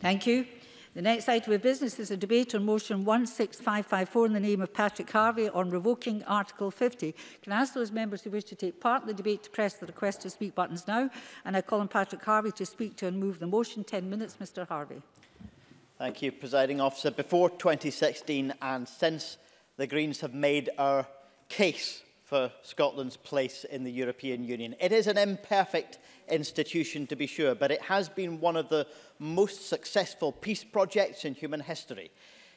Thank you. The next item of business is a debate on motion 16554 in the name of Patrick Harvey on revoking Article 50. Can I ask those members who wish to take part in the debate to press the request to speak buttons now? And I call on Patrick Harvey to speak to and move the motion. 10 minutes, Mr Harvey. Thank you, Presiding Officer. Before 2016 and since, the Greens have made our case for Scotland's place in the European Union. It is an imperfect institution, to be sure, but it has been one of the most successful peace projects in human history.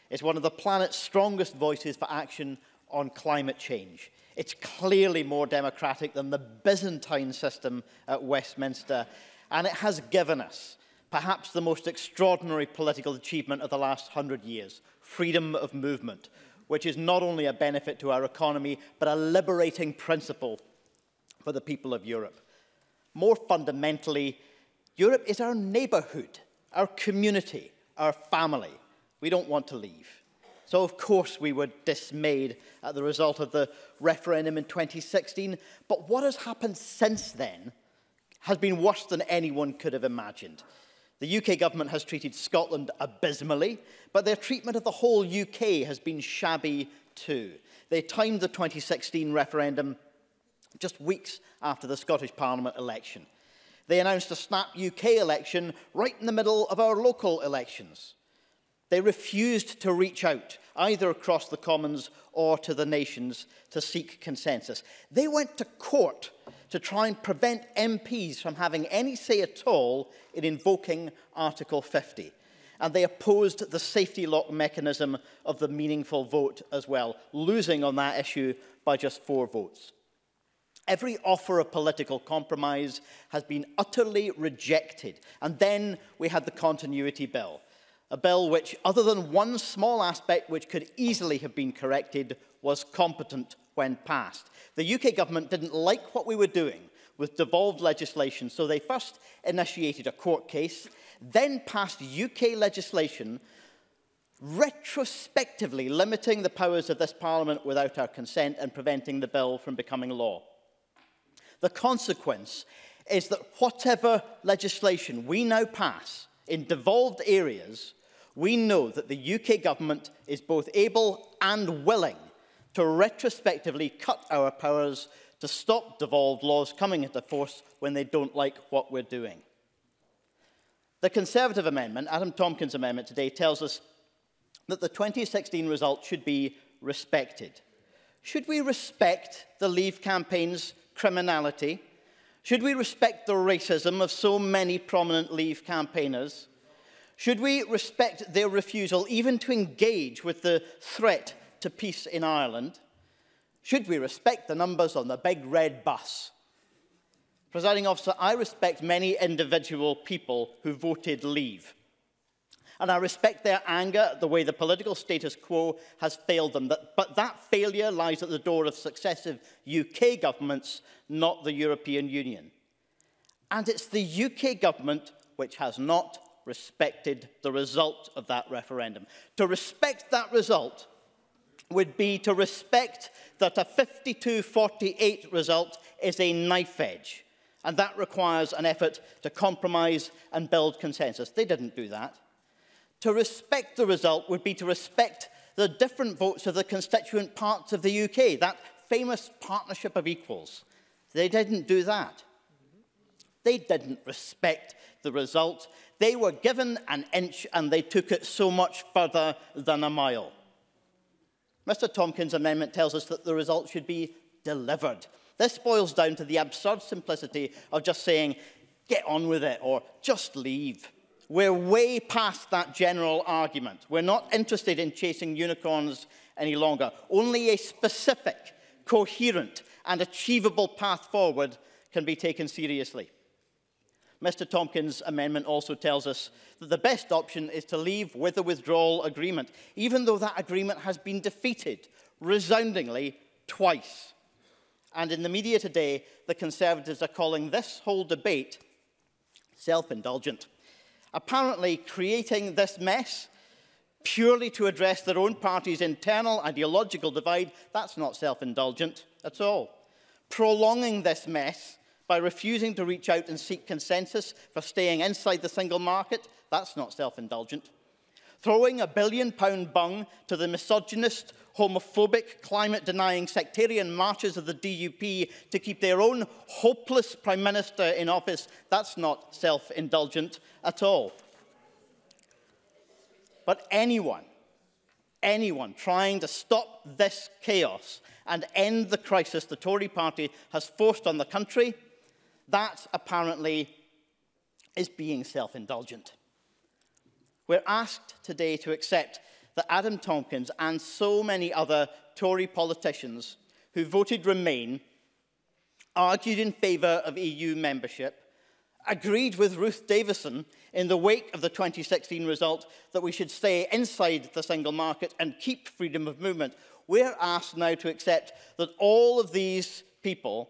It's one of the planet's strongest voices for action on climate change. It's clearly more democratic than the Byzantine system at Westminster, and it has given us perhaps the most extraordinary political achievement of the last hundred years, freedom of movement, which is not only a benefit to our economy, but a liberating principle for the people of Europe. More fundamentally, Europe is our neighbourhood, our community, our family. We don't want to leave. So, of course, we were dismayed at the result of the referendum in 2016. But what has happened since then has been worse than anyone could have imagined. The UK government has treated Scotland abysmally, but their treatment of the whole UK has been shabby too. They timed the 2016 referendum just weeks after the Scottish Parliament election. They announced a snap UK election right in the middle of our local elections. They refused to reach out, either across the Commons or to the nations, to seek consensus. They went to court to try and prevent MPs from having any say at all in invoking Article 50. And they opposed the safety lock mechanism of the meaningful vote as well, losing on that issue by just four votes. Every offer of political compromise has been utterly rejected. And then we had the continuity bill, a bill which, other than one small aspect which could easily have been corrected, was competent when passed. The UK government didn't like what we were doing with devolved legislation, so they first initiated a court case, then passed UK legislation retrospectively limiting the powers of this Parliament without our consent and preventing the bill from becoming law. The consequence is that whatever legislation we now pass in devolved areas, we know that the UK government is both able and willing to retrospectively cut our powers to stop devolved laws coming into force when they don't like what we're doing. The Conservative amendment, Adam Tompkins' amendment today, tells us that the 2016 result should be respected. Should we respect the Leave campaign's criminality? Should we respect the racism of so many prominent Leave campaigners? Should we respect their refusal even to engage with the threat to peace in Ireland, should we respect the numbers on the big red bus? Presiding officer, I respect many individual people who voted leave. And I respect their anger at the way the political status quo has failed them. But that failure lies at the door of successive UK governments, not the European Union. And it's the UK government which has not respected the result of that referendum. To respect that result would be to respect that a 52-48 result is a knife edge, and that requires an effort to compromise and build consensus. They didn't do that. To respect the result would be to respect the different votes of the constituent parts of the UK, that famous partnership of equals. They didn't do that. They didn't respect the result. They were given an inch and they took it so much further than a mile. Mr Tompkins' amendment tells us that the result should be delivered. This boils down to the absurd simplicity of just saying, get on with it, or just leave. We're way past that general argument. We're not interested in chasing unicorns any longer. Only a specific, coherent, and achievable path forward can be taken seriously. Mr Tompkins' amendment also tells us that the best option is to leave with a withdrawal agreement, even though that agreement has been defeated resoundingly twice. And in the media today, the Conservatives are calling this whole debate self-indulgent. Apparently creating this mess purely to address their own party's internal ideological divide, that's not self-indulgent at all. Prolonging this mess by refusing to reach out and seek consensus for staying inside the single market, that's not self-indulgent. Throwing a billion pound bung to the misogynist, homophobic, climate-denying sectarian marches of the DUP to keep their own hopeless Prime Minister in office, that's not self-indulgent at all. But anyone, anyone trying to stop this chaos and end the crisis the Tory party has forced on the country that apparently is being self indulgent. We're asked today to accept that Adam Tompkins and so many other Tory politicians who voted Remain, argued in favour of EU membership, agreed with Ruth Davison in the wake of the 2016 result that we should stay inside the single market and keep freedom of movement. We're asked now to accept that all of these people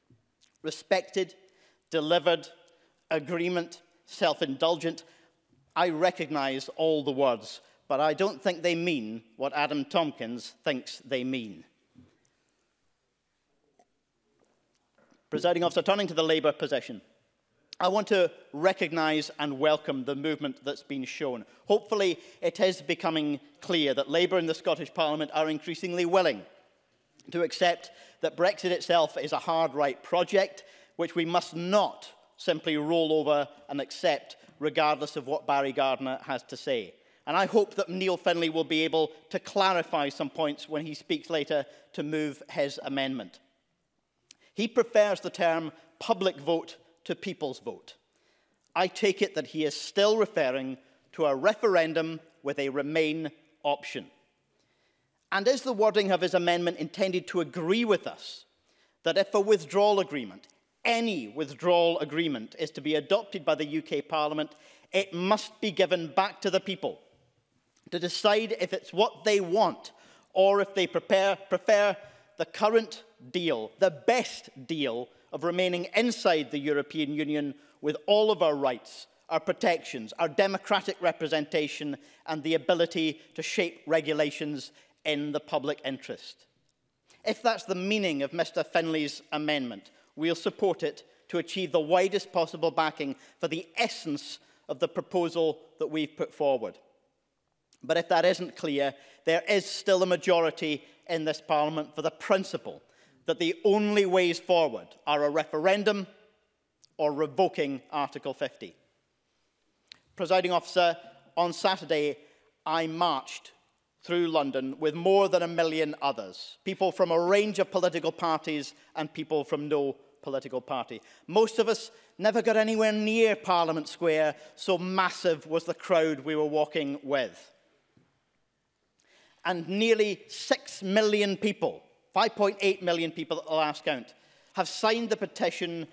respected, delivered, agreement, self-indulgent, I recognize all the words, but I don't think they mean what Adam Tompkins thinks they mean. Presiding officer, turning to the Labour position. I want to recognise and welcome the movement that's been shown. Hopefully, it is becoming clear that Labour in the Scottish Parliament are increasingly willing to accept that Brexit itself is a hard right project, which we must not simply roll over and accept regardless of what Barry Gardner has to say. And I hope that Neil Finlay will be able to clarify some points when he speaks later to move his amendment. He prefers the term public vote to people's vote. I take it that he is still referring to a referendum with a remain option. And is the wording of his amendment intended to agree with us that if a withdrawal agreement, any withdrawal agreement is to be adopted by the UK Parliament, it must be given back to the people to decide if it's what they want or if they prepare, prefer the current deal, the best deal of remaining inside the European Union with all of our rights, our protections, our democratic representation and the ability to shape regulations in the public interest. If that's the meaning of Mr Finley's amendment, we'll support it to achieve the widest possible backing for the essence of the proposal that we've put forward. But if that isn't clear, there is still a majority in this Parliament for the principle that the only ways forward are a referendum or revoking Article 50. Presiding officer, on Saturday, I marched through London with more than a million others, people from a range of political parties and people from no political party. Most of us never got anywhere near Parliament Square, so massive was the crowd we were walking with. And nearly 6 million people, 5.8 million people at the last count, have signed the petition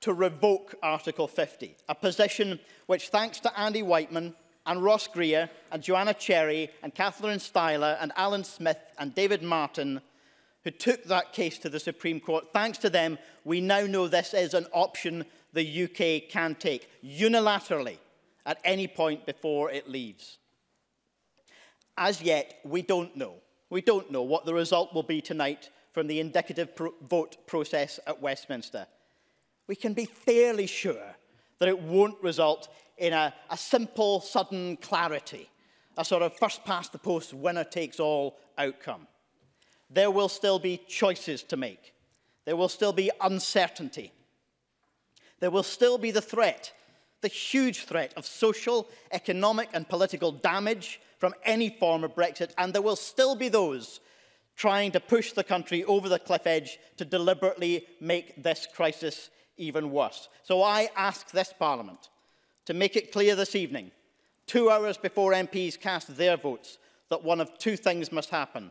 to revoke Article 50, a position which, thanks to Andy Whiteman and Ross Greer and Joanna Cherry and Catherine Styler and Alan Smith and David Martin, who took that case to the Supreme Court. Thanks to them, we now know this is an option the UK can take unilaterally at any point before it leaves. As yet, we don't know. We don't know what the result will be tonight from the indicative pro vote process at Westminster. We can be fairly sure that it won't result in a, a simple, sudden clarity, a sort of first past the post, winner takes all outcome there will still be choices to make. There will still be uncertainty. There will still be the threat, the huge threat of social, economic, and political damage from any form of Brexit, and there will still be those trying to push the country over the cliff edge to deliberately make this crisis even worse. So I ask this Parliament to make it clear this evening, two hours before MPs cast their votes, that one of two things must happen.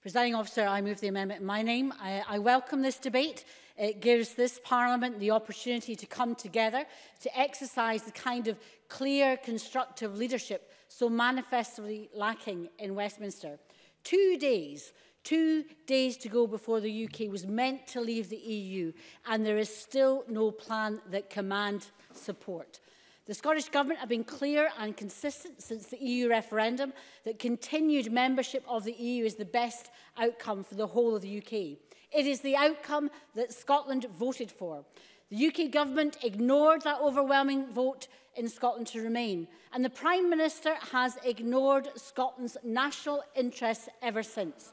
Presiding officer, I move the amendment in my name. I, I welcome this debate. It gives this Parliament the opportunity to come together to exercise the kind of clear, constructive leadership so manifestly lacking in Westminster. Two days Two days to go before the UK was meant to leave the EU, and there is still no plan that command support. The Scottish Government have been clear and consistent since the EU referendum that continued membership of the EU is the best outcome for the whole of the UK. It is the outcome that Scotland voted for. The UK government ignored that overwhelming vote in Scotland to remain, and the Prime Minister has ignored Scotland's national interests ever since.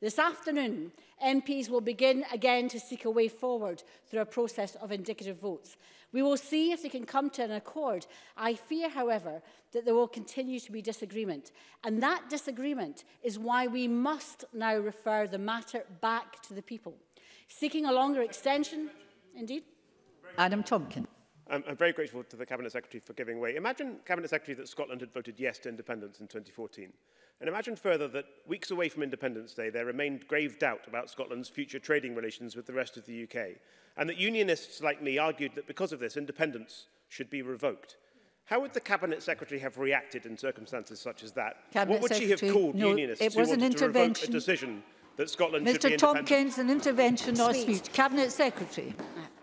This afternoon, MPs will begin again to seek a way forward through a process of indicative votes. We will see if they can come to an accord. I fear, however, that there will continue to be disagreement. And that disagreement is why we must now refer the matter back to the people. Seeking a longer extension... Indeed. Adam Tompkins. I'm very grateful to the Cabinet Secretary for giving way. Imagine, Cabinet Secretary, that Scotland had voted yes to independence in 2014. And imagine further that weeks away from Independence Day, there remained grave doubt about Scotland's future trading relations with the rest of the UK, and that unionists like me argued that because of this, independence should be revoked. How would the Cabinet Secretary have reacted in circumstances such as that? Cabinet what would Secretary, she have called no, unionists it was who wanted to revoke a decision that Scotland Mr. should be independent? Mr Tompkins, an intervention or speech. speech. Cabinet Secretary. Uh,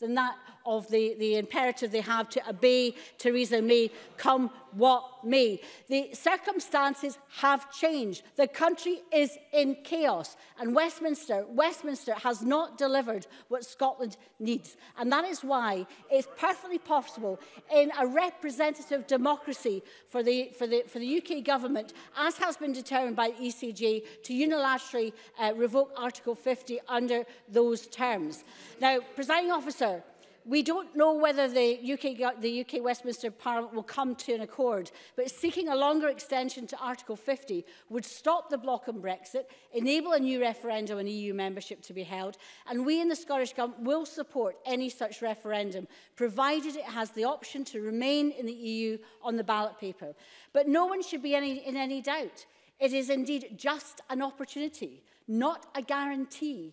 than that of the, the imperative they have to obey Theresa May, come what may. The circumstances have changed. The country is in chaos and Westminster, Westminster has not delivered what Scotland needs. And that is why it's perfectly possible in a representative democracy for the, for the, for the UK government, as has been determined by the ECJ, to unilaterally uh, revoke Article 50 50 under those terms. Now, presiding officer, we don't know whether the UK, the UK Westminster Parliament will come to an accord, but seeking a longer extension to Article 50 would stop the block on Brexit, enable a new referendum on EU membership to be held, and we in the Scottish Government will support any such referendum, provided it has the option to remain in the EU on the ballot paper. But no one should be any, in any doubt. It is indeed just an opportunity not a guarantee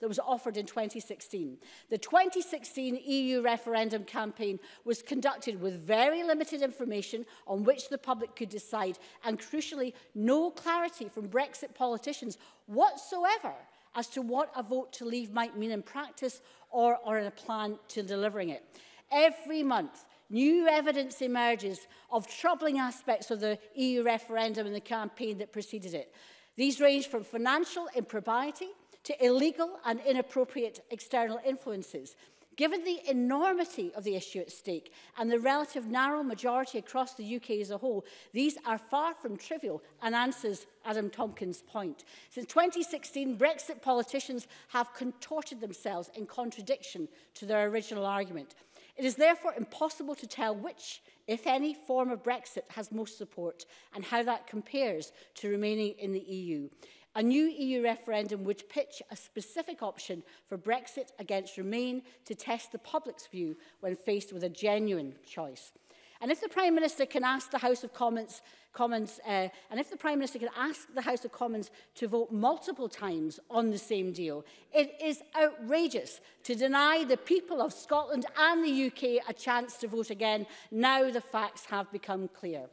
that was offered in 2016. The 2016 EU referendum campaign was conducted with very limited information on which the public could decide and crucially no clarity from Brexit politicians whatsoever as to what a vote to leave might mean in practice or, or in a plan to delivering it. Every month, new evidence emerges of troubling aspects of the EU referendum and the campaign that preceded it. These range from financial impropriety to illegal and inappropriate external influences – Given the enormity of the issue at stake and the relative narrow majority across the UK as a whole, these are far from trivial and answers Adam Tompkins' point. Since 2016, Brexit politicians have contorted themselves in contradiction to their original argument. It is therefore impossible to tell which, if any, form of Brexit has most support and how that compares to remaining in the EU. A new EU referendum would pitch a specific option for Brexit against Remain to test the public's view when faced with a genuine choice. And if the Prime Minister can ask the House of Commons, Commons uh, and if the Prime Minister can ask the House of Commons to vote multiple times on the same deal, it is outrageous to deny the people of Scotland and the UK a chance to vote again. Now the facts have become clear.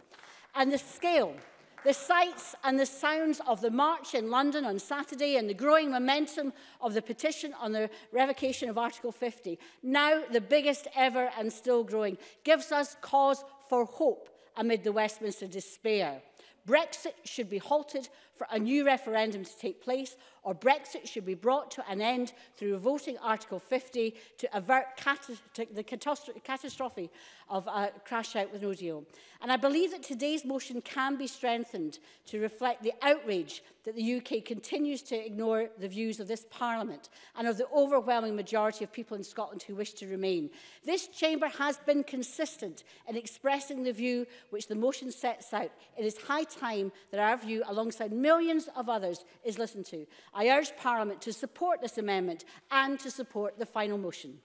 And the scale The sights and the sounds of the march in London on Saturday and the growing momentum of the petition on the revocation of Article 50, now the biggest ever and still growing, gives us cause for hope amid the Westminster despair. Brexit should be halted for a new referendum to take place or Brexit should be brought to an end through voting Article 50 to avert cat the catastrophe of a crash out with no deal. And I believe that today's motion can be strengthened to reflect the outrage that the UK continues to ignore the views of this Parliament and of the overwhelming majority of people in Scotland who wish to remain. This chamber has been consistent in expressing the view which the motion sets out. It is high time that our view, alongside millions millions of others is listened to. I urge Parliament to support this amendment and to support the final motion.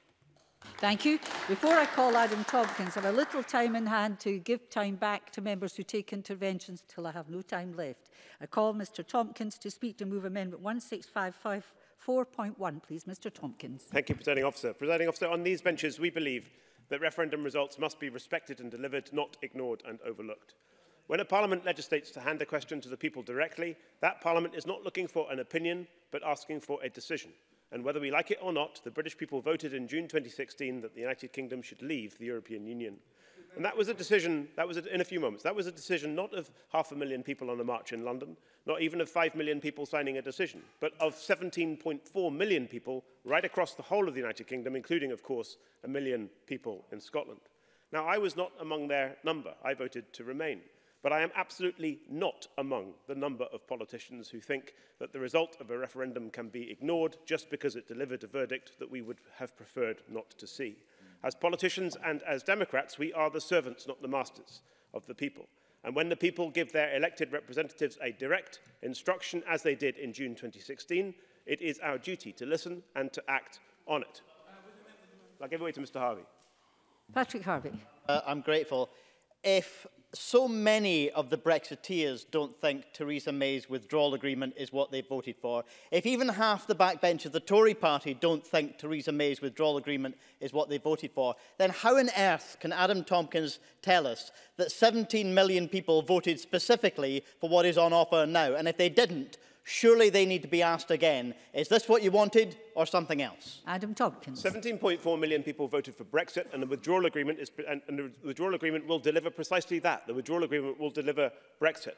Thank you. Before I call Adam Tompkins, I have a little time in hand to give time back to members who take interventions till I have no time left. I call Mr Tompkins to speak to move Amendment 1655 4.1, please, Mr Tompkins. Thank you, Presiding Officer. Presiding Officer, on these benches, we believe that referendum results must be respected and delivered, not ignored and overlooked. When a parliament legislates to hand a question to the people directly, that parliament is not looking for an opinion, but asking for a decision. And whether we like it or not, the British people voted in June 2016 that the United Kingdom should leave the European Union. And that was a decision, that was a, in a few moments, that was a decision not of half a million people on a march in London, not even of 5 million people signing a decision, but of 17.4 million people right across the whole of the United Kingdom, including, of course, a million people in Scotland. Now, I was not among their number. I voted to remain. But I am absolutely not among the number of politicians who think that the result of a referendum can be ignored just because it delivered a verdict that we would have preferred not to see. As politicians and as Democrats, we are the servants, not the masters, of the people. And when the people give their elected representatives a direct instruction, as they did in June 2016, it is our duty to listen and to act on it. I'll give it away to Mr Harvey. Patrick Harvey. Uh, I'm grateful. If so many of the Brexiteers don't think Theresa May's withdrawal agreement is what they voted for, if even half the backbench of the Tory party don't think Theresa May's withdrawal agreement is what they voted for, then how on earth can Adam Tompkins tell us that 17 million people voted specifically for what is on offer now? And if they didn't, surely they need to be asked again, is this what you wanted or something else? Adam Tompkins. 17.4 million people voted for Brexit and the withdrawal agreement, is, and, and the withdrawal agreement will deliver precisely that. The withdrawal agreement will deliver Brexit.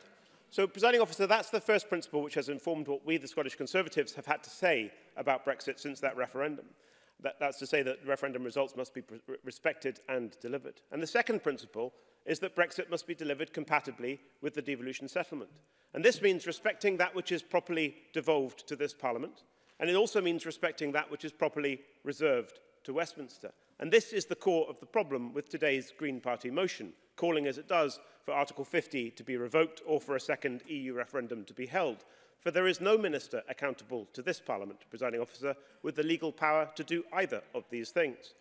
So, presiding officer, that's the first principle which has informed what we, the Scottish Conservatives, have had to say about Brexit since that referendum. That, that's to say that referendum results must be respected and delivered. And the second principle is that Brexit must be delivered compatibly with the devolution settlement. And this means respecting that which is properly devolved to this Parliament, and it also means respecting that which is properly reserved to Westminster. And this is the core of the problem with today's Green Party motion, calling as it does for Article 50 to be revoked or for a second EU referendum to be held for there is no minister accountable to this Parliament, presiding officer, with the legal power to do either of these things.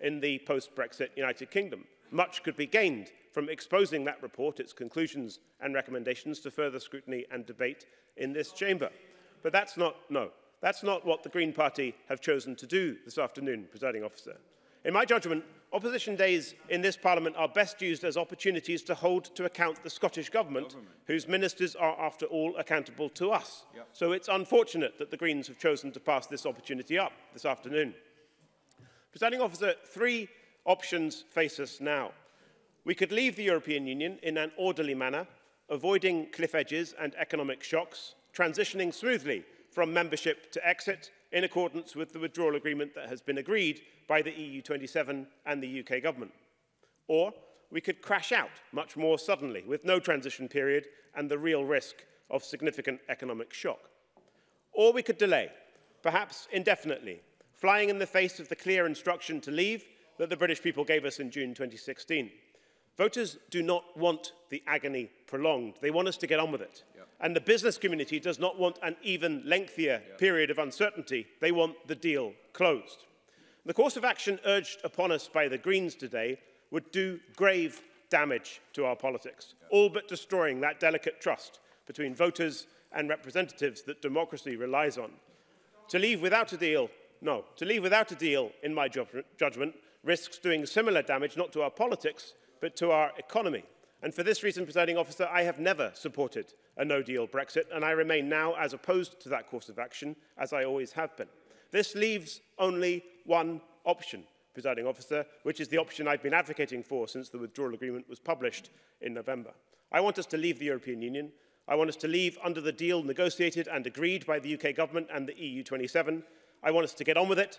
in the post-Brexit United Kingdom. Much could be gained from exposing that report, its conclusions and recommendations to further scrutiny and debate in this chamber. But that's not, no, that's not what the Green Party have chosen to do this afternoon, presiding officer. In my judgment, Opposition days in this Parliament are best used as opportunities to hold to account the Scottish Government, Government. whose ministers are, after all, accountable to us. Yep. So it's unfortunate that the Greens have chosen to pass this opportunity up this afternoon. Presiding officer, three options face us now. We could leave the European Union in an orderly manner, avoiding cliff edges and economic shocks, transitioning smoothly from membership to exit, in accordance with the withdrawal agreement that has been agreed by the EU27 and the UK government. Or we could crash out much more suddenly with no transition period and the real risk of significant economic shock. Or we could delay, perhaps indefinitely, flying in the face of the clear instruction to leave that the British people gave us in June 2016. Voters do not want the agony prolonged. They want us to get on with it. And the business community does not want an even lengthier yeah. period of uncertainty. They want the deal closed. The course of action urged upon us by the Greens today would do grave damage to our politics, all but destroying that delicate trust between voters and representatives that democracy relies on. To leave without a deal, no, to leave without a deal, in my judgment, risks doing similar damage not to our politics, but to our economy. And for this reason, presiding officer, I have never supported a no-deal Brexit, and I remain now as opposed to that course of action, as I always have been. This leaves only one option, presiding officer, which is the option I've been advocating for since the withdrawal agreement was published in November. I want us to leave the European Union. I want us to leave under the deal negotiated and agreed by the UK government and the EU27. I want us to get on with it,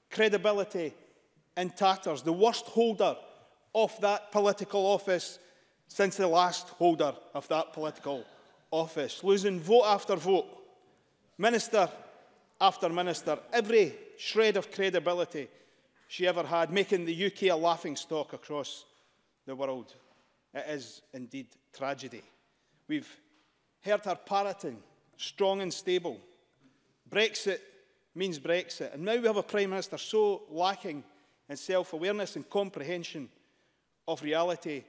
credibility in tatters, the worst holder of that political office since the last holder of that political office, losing vote after vote, minister after minister, every shred of credibility she ever had, making the UK a laughingstock across the world. It is indeed tragedy. We've heard her parroting, strong and stable. Brexit means Brexit. And now we have a Prime Minister so lacking in self-awareness and comprehension of reality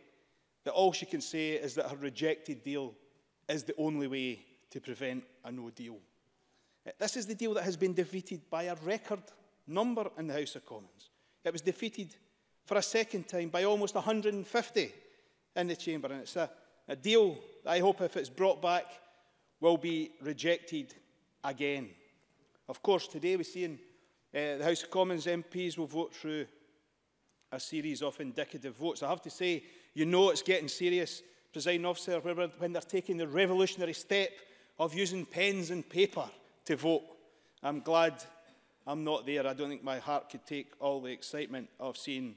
that all she can say is that her rejected deal is the only way to prevent a no deal. This is the deal that has been defeated by a record number in the House of Commons. It was defeated for a second time by almost 150 in the chamber. And it's a, a deal that I hope, if it's brought back, will be rejected again. Of course, today we're seeing uh, the House of Commons MPs will vote through a series of indicative votes. I have to say, you know it's getting serious, presiding officer, when they're taking the revolutionary step of using pens and paper to vote. I'm glad I'm not there. I don't think my heart could take all the excitement of seeing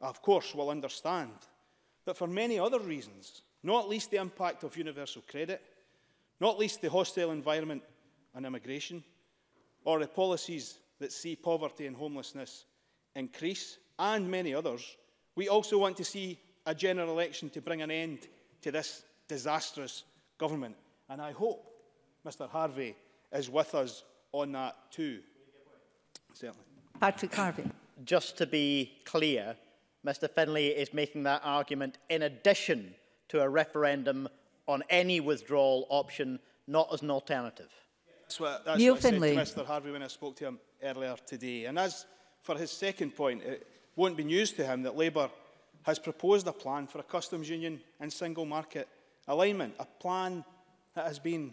of course, will understand that for many other reasons, not least the impact of universal credit, not least the hostile environment and immigration, or the policies that see poverty and homelessness increase, and many others, we also want to see a general election to bring an end to this disastrous government. And I hope Mr Harvey is with us on that too. Certainly. Patrick Harvey. Just to be clear, Mr Finlay is making that argument in addition to a referendum on any withdrawal option, not as an alternative. That's what, that's Neil what I Finlay. said to Mr Harvey when I spoke to him earlier today. And as for his second point, it won't be news to him that Labour has proposed a plan for a customs union and single market alignment, a plan that has been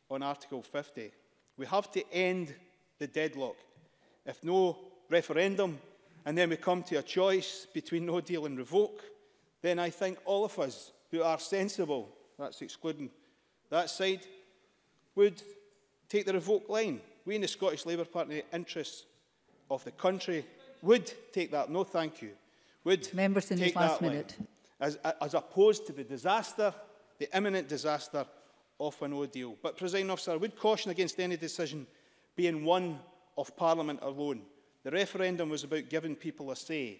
on Article 50. We have to end the deadlock. If no referendum, and then we come to a choice between no deal and revoke, then I think all of us who are sensible, that's excluding that side, would take the revoke line. We in the Scottish Labour Party, in the interests of the country, would take that, no thank you, would Members in take last minute. As, as opposed to the disaster, the imminent disaster of an no deal. But, President Officer, I would caution against any decision being one of Parliament alone. The referendum was about giving people a say,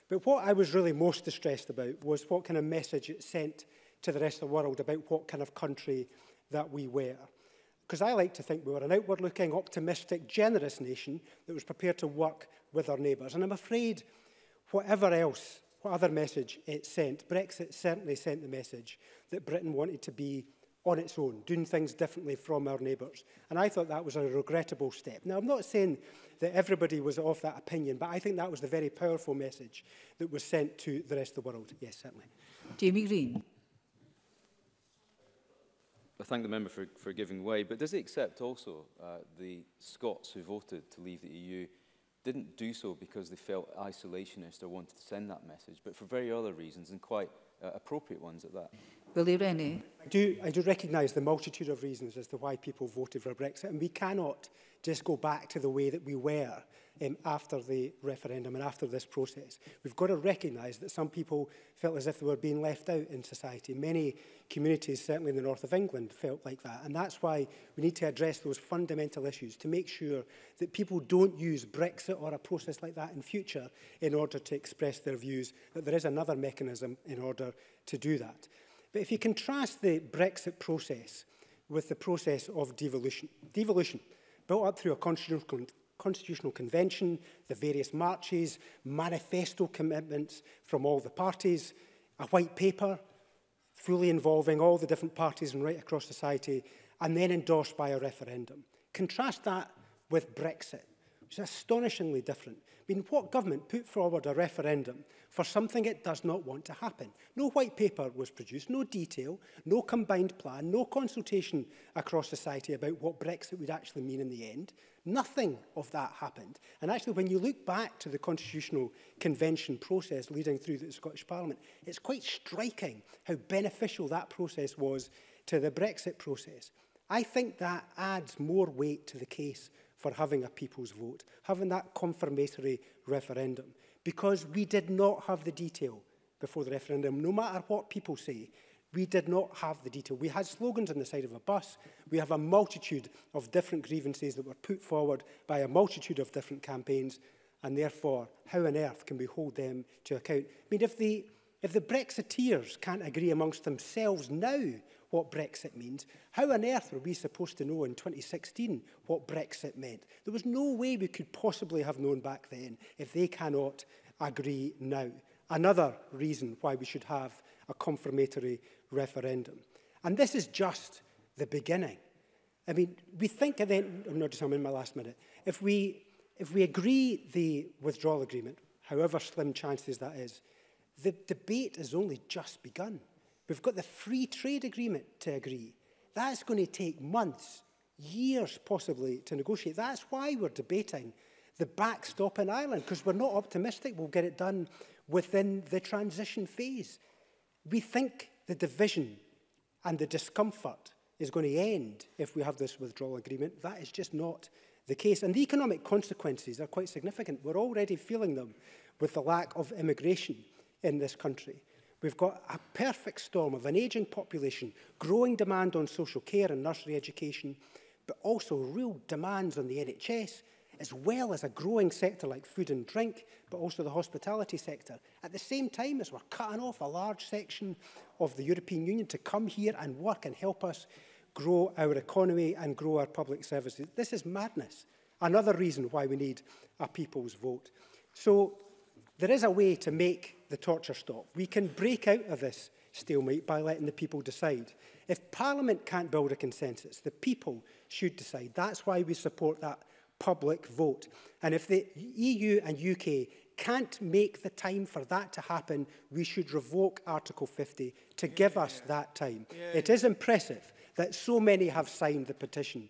But what I was really most distressed about was what kind of message it sent to the rest of the world about what kind of country that we were. Because I like to think we were an outward-looking, optimistic, generous nation that was prepared to work with our neighbours. And I'm afraid whatever else, what other message it sent, Brexit certainly sent the message that Britain wanted to be on its own, doing things differently from our neighbours. And I thought that was a regrettable step. Now, I'm not saying that everybody was of that opinion, but I think that was the very powerful message that was sent to the rest of the world. Yes, certainly. Jamie Green. I thank the member for, for giving way, but does he accept also uh, the Scots who voted to leave the EU didn't do so because they felt isolationist or wanted to send that message, but for very other reasons and quite uh, appropriate ones at that? Will there I do, I do recognise the multitude of reasons as to why people voted for Brexit, and we cannot just go back to the way that we were um, after the referendum and after this process. We've got to recognise that some people felt as if they were being left out in society. Many communities, certainly in the north of England, felt like that. And that's why we need to address those fundamental issues to make sure that people don't use Brexit or a process like that in future in order to express their views, that there is another mechanism in order to do that. But if you contrast the Brexit process with the process of devolution, devolution built up through a constitutional, constitutional convention, the various marches, manifesto commitments from all the parties, a white paper fully involving all the different parties and right across society, and then endorsed by a referendum. Contrast that with Brexit is astonishingly different. I mean, what government put forward a referendum for something it does not want to happen? No white paper was produced, no detail, no combined plan, no consultation across society about what Brexit would actually mean in the end. Nothing of that happened. And actually, when you look back to the Constitutional Convention process leading through the Scottish Parliament, it's quite striking how beneficial that process was to the Brexit process. I think that adds more weight to the case for having a people's vote, having that confirmatory referendum, because we did not have the detail before the referendum. No matter what people say, we did not have the detail. We had slogans on the side of a bus. We have a multitude of different grievances that were put forward by a multitude of different campaigns, and therefore, how on earth can we hold them to account? I mean, if the, if the Brexiteers can't agree amongst themselves now what Brexit means, how on earth were we supposed to know in 2016 what Brexit meant? There was no way we could possibly have known back then if they cannot agree now. Another reason why we should have a confirmatory referendum. And this is just the beginning. I mean, we think of then, I'm not just, I'm in my last minute. If we, if we agree the withdrawal agreement, however slim chances that is, the debate has only just begun. We've got the free trade agreement to agree. That's going to take months, years possibly to negotiate. That's why we're debating the backstop in Ireland, because we're not optimistic we'll get it done within the transition phase. We think the division and the discomfort is going to end if we have this withdrawal agreement. That is just not the case. And the economic consequences are quite significant. We're already feeling them with the lack of immigration in this country. We've got a perfect storm of an ageing population, growing demand on social care and nursery education, but also real demands on the NHS, as well as a growing sector like food and drink, but also the hospitality sector. At the same time as we're cutting off a large section of the European Union to come here and work and help us grow our economy and grow our public services. This is madness. Another reason why we need a people's vote. So There is a way to make the torture stop. We can break out of this stalemate by letting the people decide. If Parliament can't build a consensus, the people should decide. That's why we support that public vote. And if the EU and UK can't make the time for that to happen, we should revoke Article 50 to yeah, give us yeah. that time. Yeah, it is impressive that so many have signed the petition.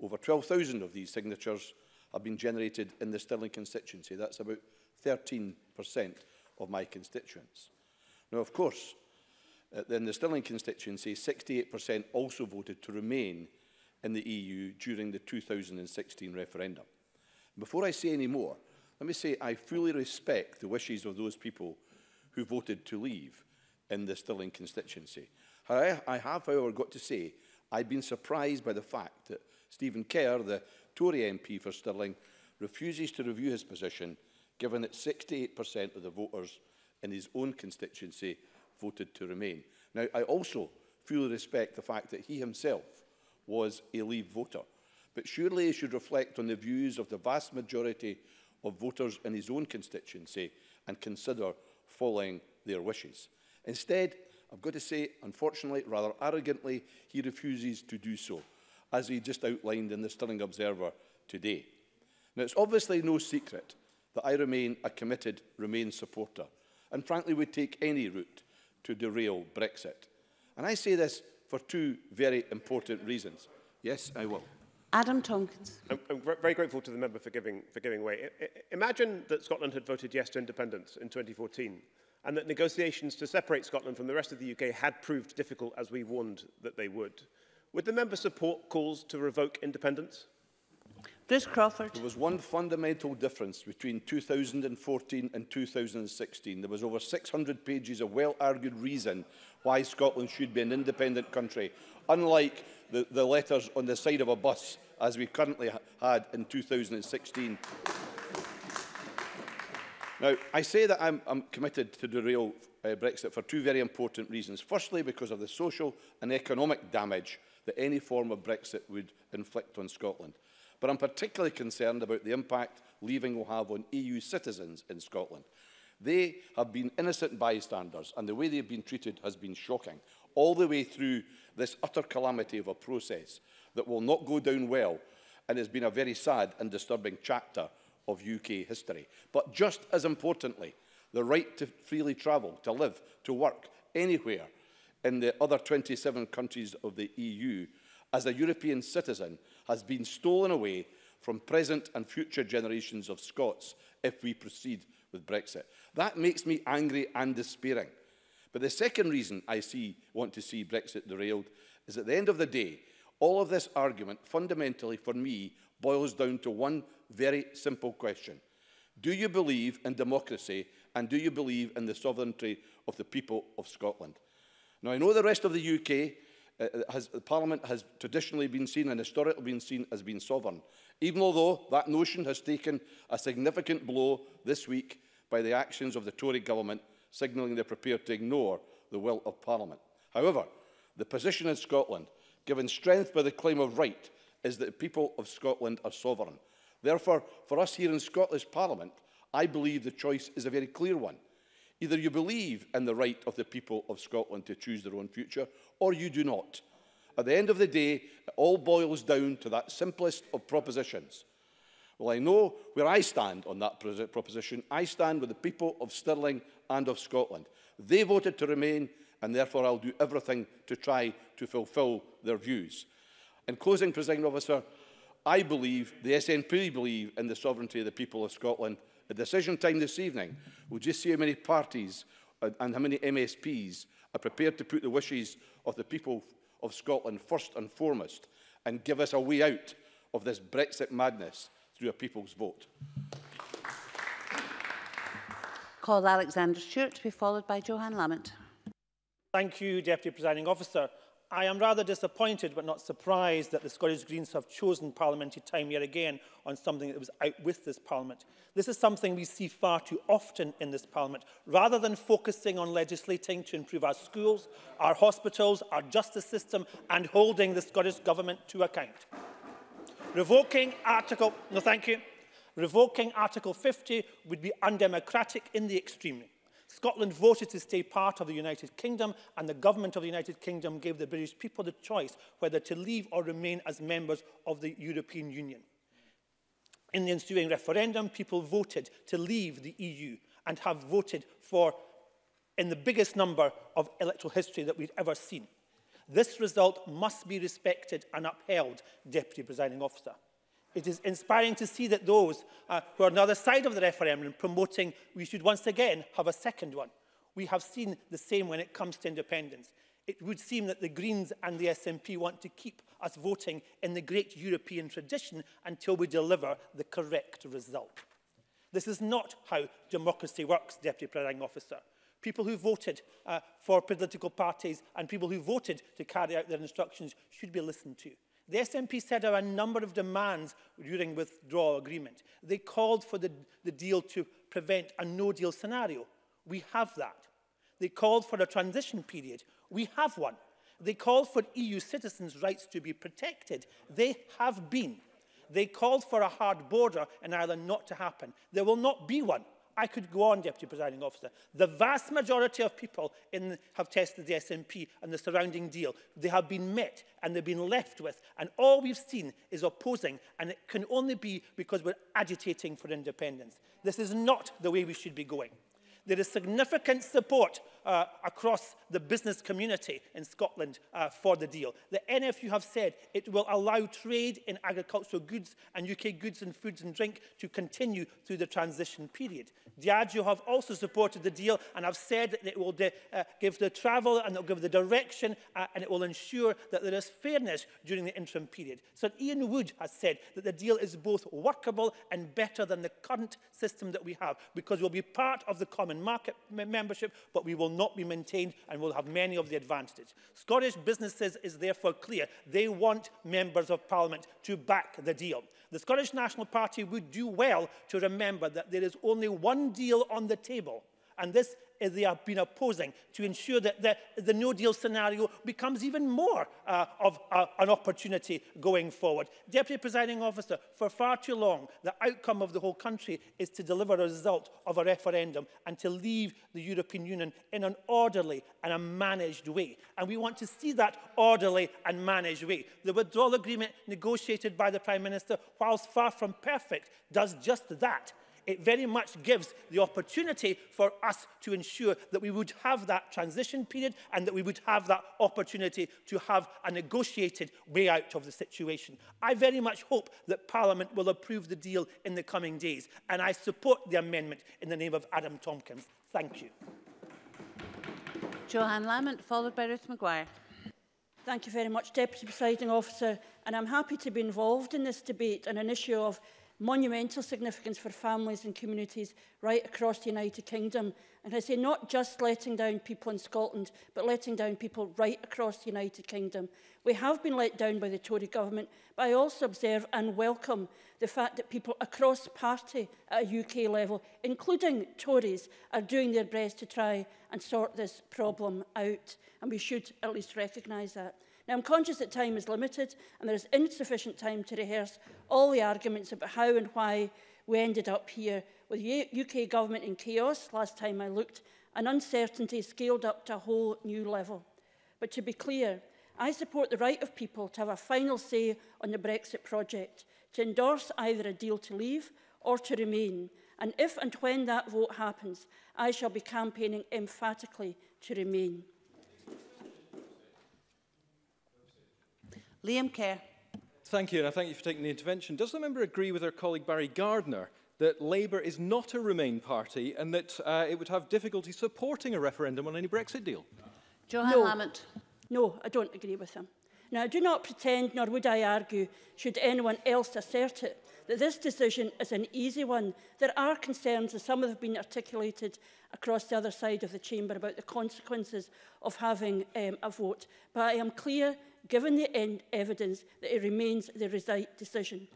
Over 12,000 of these signatures have been generated in the Stirling constituency. That's about 13% of my constituents. Now, of course, uh, in the Stirling constituency, 68% also voted to remain in the EU during the 2016 referendum. Before I say any more, let me say I fully respect the wishes of those people who voted to leave in the Stirling constituency. I, I have, however, got to say I've been surprised by the fact that Stephen Kerr, the Tory MP for Stirling, refuses to review his position given that 68% of the voters in his own constituency voted to remain. Now, I also fully respect the fact that he himself was a Leave voter, but surely he should reflect on the views of the vast majority of voters in his own constituency and consider following their wishes. Instead, I've got to say, unfortunately, rather arrogantly, he refuses to do so, as he just outlined in the Stirling Observer today. Now, it's obviously no secret that I remain a committed Remain supporter and frankly would take any route to derail Brexit. And I say this for two very important reasons. Yes, I will. Adam Tompkins. I'm, I'm very grateful to the member for giving, for giving way. I, I, imagine that Scotland had voted yes to independence in 2014 and that negotiations to separate Scotland from the rest of the UK had proved difficult as we warned that they would. Would the member support calls to revoke independence? Bruce Crawford. There was one fundamental difference between 2014 and 2016. There was over 600 pages of well-argued reason why Scotland should be an independent country, unlike the, the letters on the side of a bus as we currently ha had in 2016. Now, I say that I'm, I'm committed to derail uh, Brexit for two very important reasons. Firstly, because of the social and economic damage that any form of Brexit would inflict on Scotland. but I'm particularly concerned about the impact leaving will have on EU citizens in Scotland. They have been innocent bystanders, and the way they've been treated has been shocking, all the way through this utter calamity of a process that will not go down well and has been a very sad and disturbing chapter of UK history. But just as importantly, the right to freely travel, to live, to work anywhere in the other 27 countries of the EU as a European citizen has been stolen away from present and future generations of Scots if we proceed with Brexit. That makes me angry and despairing. But the second reason I see, want to see Brexit derailed is at the end of the day, all of this argument fundamentally for me boils down to one very simple question. Do you believe in democracy and do you believe in the sovereignty of the people of Scotland? Now, I know the rest of the UK Uh, uh, has, Parliament has traditionally been seen and historically been seen as being sovereign. Even although that notion has taken a significant blow this week by the actions of the Tory government, signalling they're prepared to ignore the will of Parliament. However, the position in Scotland, given strength by the claim of right, is that the people of Scotland are sovereign. Therefore, for us here in Scottish Parliament, I believe the choice is a very clear one – Either you believe in the right of the people of Scotland to choose their own future, or you do not. At the end of the day, it all boils down to that simplest of propositions. Well, I know where I stand on that proposition. I stand with the people of Stirling and of Scotland. They voted to remain, and therefore I'll do everything to try to fulfil their views. In closing, President Officer, I believe, the SNP believe in the sovereignty of the people of Scotland At decision time this evening, we'll just see how many parties and how many MSPs are prepared to put the wishes of the people of Scotland first and foremost and give us a way out of this Brexit madness through a people's vote. Call Alexander Stewart to be followed by Johan Lamont. Thank you, Deputy Presiding Officer. I am rather disappointed but not surprised that the Scottish Greens have chosen parliamentary time yet again on something that was out with this parliament. This is something we see far too often in this parliament. Rather than focusing on legislating to improve our schools, our hospitals, our justice system and holding the Scottish government to account. Revoking Article... No, thank you. Revoking Article 50 would be undemocratic in the extreme. Scotland voted to stay part of the United Kingdom and the government of the United Kingdom gave the British people the choice whether to leave or remain as members of the European Union. In the ensuing referendum, people voted to leave the EU and have voted for in the biggest number of electoral history that we've ever seen. This result must be respected and upheld, Deputy Presiding Officer. It is inspiring to see that those uh, who are on the other side of the referendum promoting we should once again have a second one. We have seen the same when it comes to independence. It would seem that the Greens and the SNP want to keep us voting in the great European tradition until we deliver the correct result. This is not how democracy works, Deputy Presiding Officer. People who voted uh, for political parties and people who voted to carry out their instructions should be listened to. The SNP set out a number of demands during withdrawal agreement. They called for the, the deal to prevent a no-deal scenario. We have that. They called for a transition period. We have one. They called for EU citizens' rights to be protected. They have been. They called for a hard border in Ireland not to happen. There will not be one. I could go on, Deputy Presiding Officer. The vast majority of people in, have tested the SNP and the surrounding deal. They have been met and they've been left with. And all we've seen is opposing. And it can only be because we're agitating for independence. This is not the way we should be going. There is significant support uh, across the business community in Scotland uh, for the deal. The NFU have said it will allow trade in agricultural goods and UK goods and foods and drink to continue through the transition period. Diageo have also supported the deal and have said that it will uh, give the travel and it will give the direction uh, and it will ensure that there is fairness during the interim period. So Ian Wood has said that the deal is both workable and better than the current system that we have because we'll be part of the common common market membership, but we will not be maintained and will have many of the advantages. Scottish businesses is therefore clear. They want members of parliament to back the deal. The Scottish National Party would do well to remember that there is only one deal on the table, and this they have been opposing to ensure that the, the no deal scenario becomes even more uh, of uh, an opportunity going forward. Deputy Presiding Officer, for far too long, the outcome of the whole country is to deliver a result of a referendum and to leave the European Union in an orderly and a managed way. And we want to see that orderly and managed way. The withdrawal agreement negotiated by the Prime Minister, whilst far from perfect, does just that. it very much gives the opportunity for us to ensure that we would have that transition period and that we would have that opportunity to have a negotiated way out of the situation. I very much hope that Parliament will approve the deal in the coming days and I support the amendment in the name of Adam Tompkins. Thank you. Johan Lamont, followed by Ruth Maguire. Thank you very much, Deputy Presiding Officer, and I'm happy to be involved in this debate on an issue of monumental significance for families and communities right across the United Kingdom. And I say not just letting down people in Scotland, but letting down people right across the United Kingdom. We have been let down by the Tory government, but I also observe and welcome the fact that people across party at a UK level, including Tories, are doing their best to try and sort this problem out. And we should at least recognise that. Now, I'm conscious that time is limited and there is insufficient time to rehearse all the arguments about how and why we ended up here with the UK government in chaos last time I looked and uncertainty scaled up to a whole new level. But to be clear, I support the right of people to have a final say on the Brexit project, to endorse either a deal to leave or to remain. And if and when that vote happens, I shall be campaigning emphatically to remain. Liam Kerr. Thank you, and I thank you for taking the intervention. Does the member agree with her colleague Barry Gardner that Labour is not a Remain party and that uh, it would have difficulty supporting a referendum on any Brexit deal? Johan no. Lamont. No, I don't agree with him. Now, I do not pretend, nor would I argue, should anyone else assert it, that this decision is an easy one. There are concerns, as some have been articulated across the other side of the chamber, about the consequences of having um, a vote. But I am clear given the end evidence that it remains the right decision.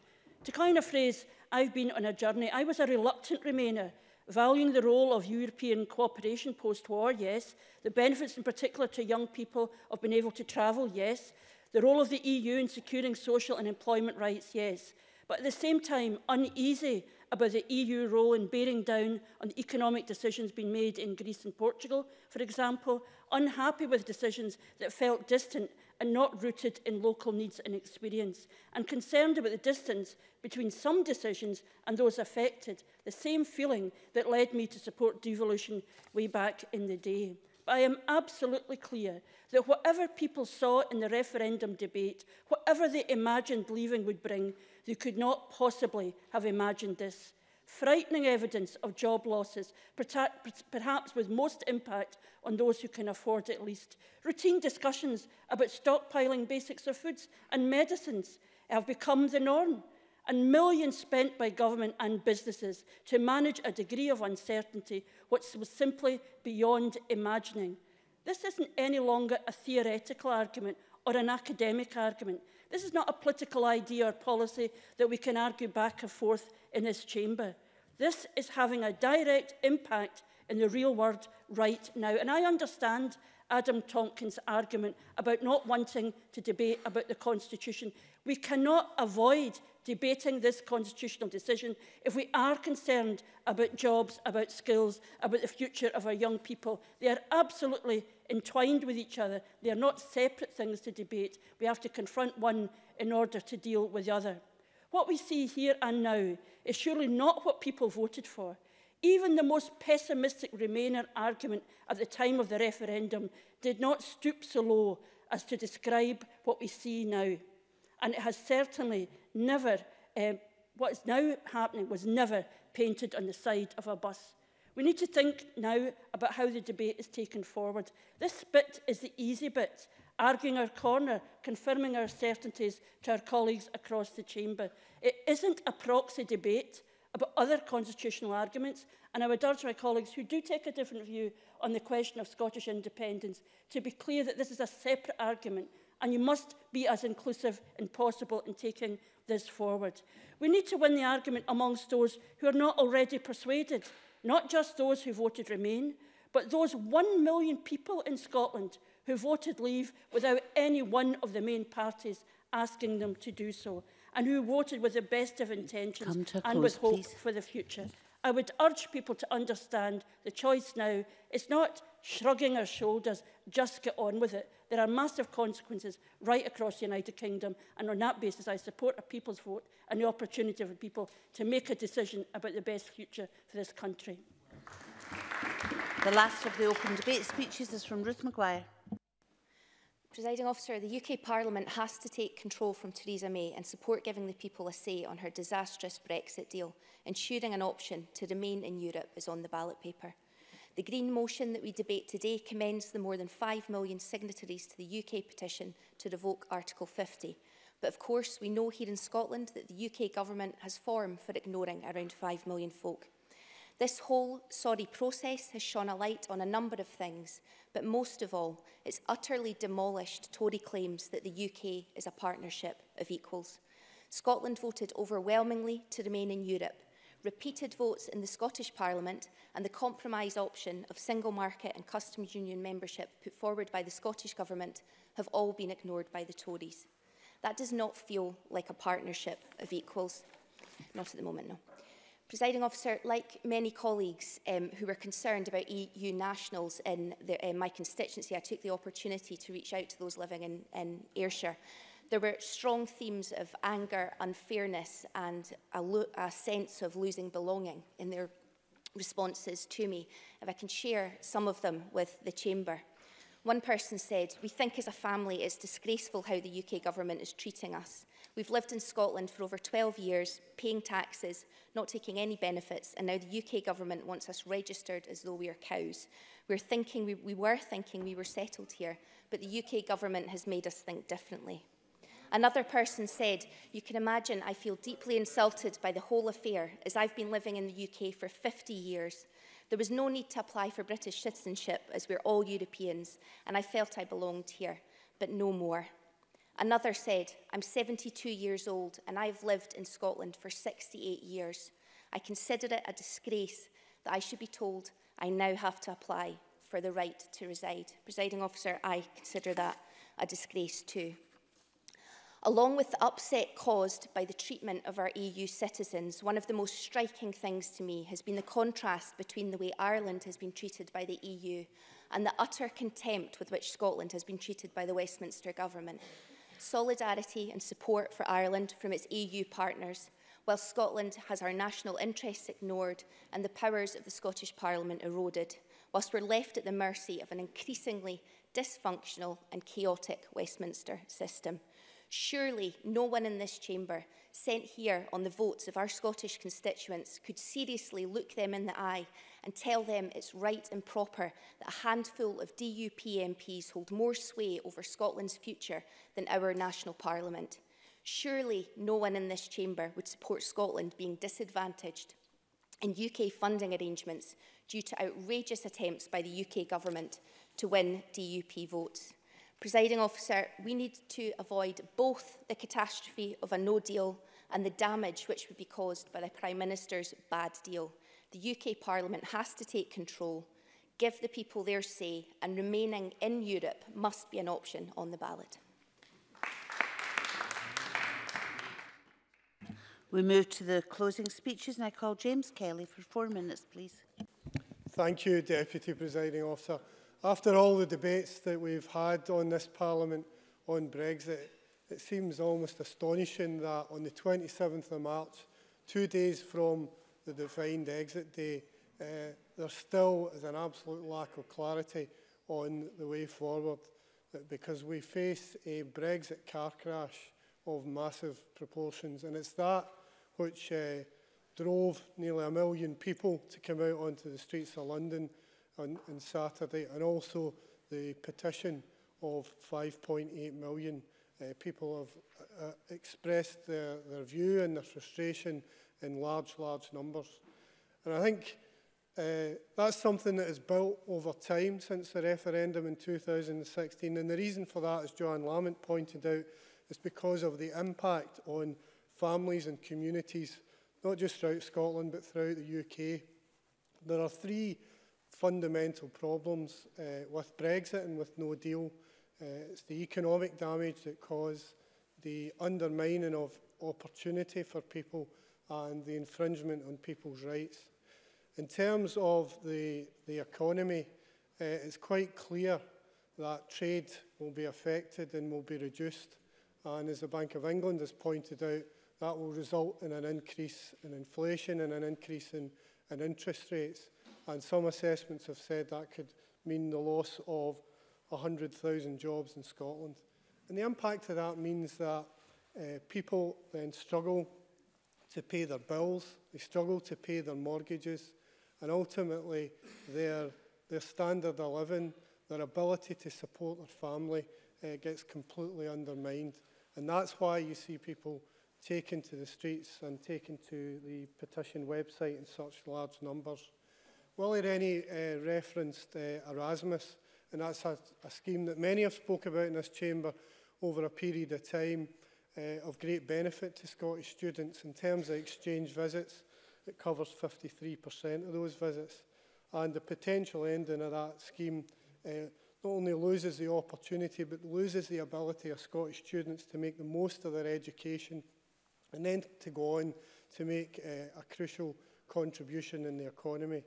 To coin a phrase, I've been on a journey. I was a reluctant Remainer, valuing the role of European cooperation post-war, yes, the benefits in particular to young people of being able to travel, yes, the role of the EU in securing social and employment rights, yes, but at the same time uneasy about the EU role in bearing down on the economic decisions being made in Greece and Portugal, for example, unhappy with decisions that felt distant and not rooted in local needs and experience, and concerned about the distance between some decisions and those affected, the same feeling that led me to support devolution way back in the day. But I am absolutely clear that whatever people saw in the referendum debate, whatever they imagined leaving would bring, they could not possibly have imagined this frightening evidence of job losses, perhaps with most impact on those who can afford it least. Routine discussions about stockpiling basics of foods and medicines have become the norm, and millions spent by government and businesses to manage a degree of uncertainty which was simply beyond imagining. This isn't any longer a theoretical argument or an academic argument. This is not a political idea or policy that we can argue back and forth in this chamber. This is having a direct impact in the real world right now. And I understand Adam Tompkins' argument about not wanting to debate about the Constitution. We cannot avoid debating this constitutional decision if we are concerned about jobs, about skills, about the future of our young people. They are absolutely entwined with each other. They are not separate things to debate. We have to confront one in order to deal with the other. What we see here and now is surely not what people voted for. Even the most pessimistic Remainer argument at the time of the referendum did not stoop so low as to describe what we see now. And it has certainly never, um, what is now happening was never painted on the side of a bus. We need to think now about how the debate is taken forward. This bit is the easy bit, arguing our corner, confirming our certainties to our colleagues across the chamber. It isn't a proxy debate about other constitutional arguments, and I would urge my colleagues who do take a different view on the question of Scottish independence to be clear that this is a separate argument and you must be as inclusive as possible in taking this forward. We need to win the argument amongst those who are not already persuaded not just those who voted Remain, but those 1 million people in Scotland who voted Leave without any one of the main parties asking them to do so, and who voted with the best of intentions and close, with hope please. for the future. I would urge people to understand the choice now is not shrugging our shoulders, just get on with it, There are massive consequences right across the United Kingdom. And on that basis, I support a people's vote and the opportunity for people to make a decision about the best future for this country. The last of the open debate speeches is from Ruth Maguire. Presiding officer, the UK Parliament has to take control from Theresa May and support giving the people a say on her disastrous Brexit deal. Ensuring an option to remain in Europe is on the ballot paper. The Green motion that we debate today commends the more than 5 million signatories to the UK petition to revoke Article 50. But of course, we know here in Scotland that the UK government has form for ignoring around 5 million folk. This whole sorry process has shone a light on a number of things, but most of all, it's utterly demolished Tory claims that the UK is a partnership of equals. Scotland voted overwhelmingly to remain in Europe, repeated votes in the Scottish Parliament and the compromise option of single market and customs union membership put forward by the Scottish Government have all been ignored by the Tories. That does not feel like a partnership of equals. Not at the moment, no. Presiding officer, like many colleagues um, who were concerned about EU nationals in, the, in uh, my constituency, I took the opportunity to reach out to those living in, in Ayrshire There were strong themes of anger, unfairness and a, a sense of losing belonging in their responses to me. If I can share some of them with the Chamber. One person said, we think as a family it's disgraceful how the UK government is treating us. We've lived in Scotland for over 12 years, paying taxes, not taking any benefits, and now the UK government wants us registered as though we are cows. We're thinking we, we were thinking we were settled here, but the UK government has made us think differently. Another person said, you can imagine I feel deeply insulted by the whole affair as I've been living in the UK for 50 years. There was no need to apply for British citizenship as we're all Europeans and I felt I belonged here, but no more. Another said, I'm 72 years old and I've lived in Scotland for 68 years. I consider it a disgrace that I should be told I now have to apply for the right to reside. Presiding officer, I consider that a disgrace too along with the upset caused by the treatment of our EU citizens, one of the most striking things to me has been the contrast between the way Ireland has been treated by the EU and the utter contempt with which Scotland has been treated by the Westminster Government. Solidarity and support for Ireland from its EU partners, while Scotland has our national interests ignored and the powers of the Scottish Parliament eroded, whilst we're left at the mercy of an increasingly dysfunctional and chaotic Westminster system. Surely no one in this chamber sent here on the votes of our Scottish constituents could seriously look them in the eye and tell them it's right and proper that a handful of DUP MPs hold more sway over Scotland's future than our national parliament. Surely no one in this chamber would support Scotland being disadvantaged in UK funding arrangements due to outrageous attempts by the UK government to win DUP votes. Presiding officer, we need to avoid both the catastrophe of a no deal and the damage which would be caused by the Prime Minister's bad deal. The UK Parliament has to take control, give the people their say, and remaining in Europe must be an option on the ballot. We move to the closing speeches and I call James Kelly for four minutes, please. Thank you, Deputy Presiding Officer. After all the debates that we've had on this Parliament on Brexit, it seems almost astonishing that on the 27th of March, two days from the defined exit day, uh, there still is an absolute lack of clarity on the way forward uh, because we face a Brexit car crash of massive proportions and it's that which uh, drove nearly a million people to come out onto the streets of London on, on Saturday, and also the petition of 5.8 million uh, people have uh, uh, expressed their, their view and their frustration in large, large numbers. And I think uh, that's something that has built over time since the referendum in 2016. And the reason for that, as John Lamont pointed out, is because of the impact on families and communities, not just throughout Scotland, but throughout the UK. There are three fundamental problems uh, with Brexit and with no deal. Uh, it's the economic damage that caused the undermining of opportunity for people and the infringement on people's rights. In terms of the, the economy, uh, it's quite clear that trade will be affected and will be reduced. And as the Bank of England has pointed out, that will result in an increase in inflation and an increase in, in interest rates. And some assessments have said that could mean the loss of 100,000 jobs in Scotland. And the impact of that means that uh, people then struggle to pay their bills, they struggle to pay their mortgages, and ultimately their, their standard of living, their ability to support their family uh, gets completely undermined. And that's why you see people taken to the streets and taken to the petition website in such large numbers. Willie Rennie uh, referenced uh, Erasmus, and that's a, a scheme that many have spoke about in this chamber over a period of time uh, of great benefit to Scottish students in terms of exchange visits. It covers 53% of those visits. And the potential ending of that scheme uh, not only loses the opportunity, but loses the ability of Scottish students to make the most of their education and then to go on to make uh, a crucial contribution in the economy.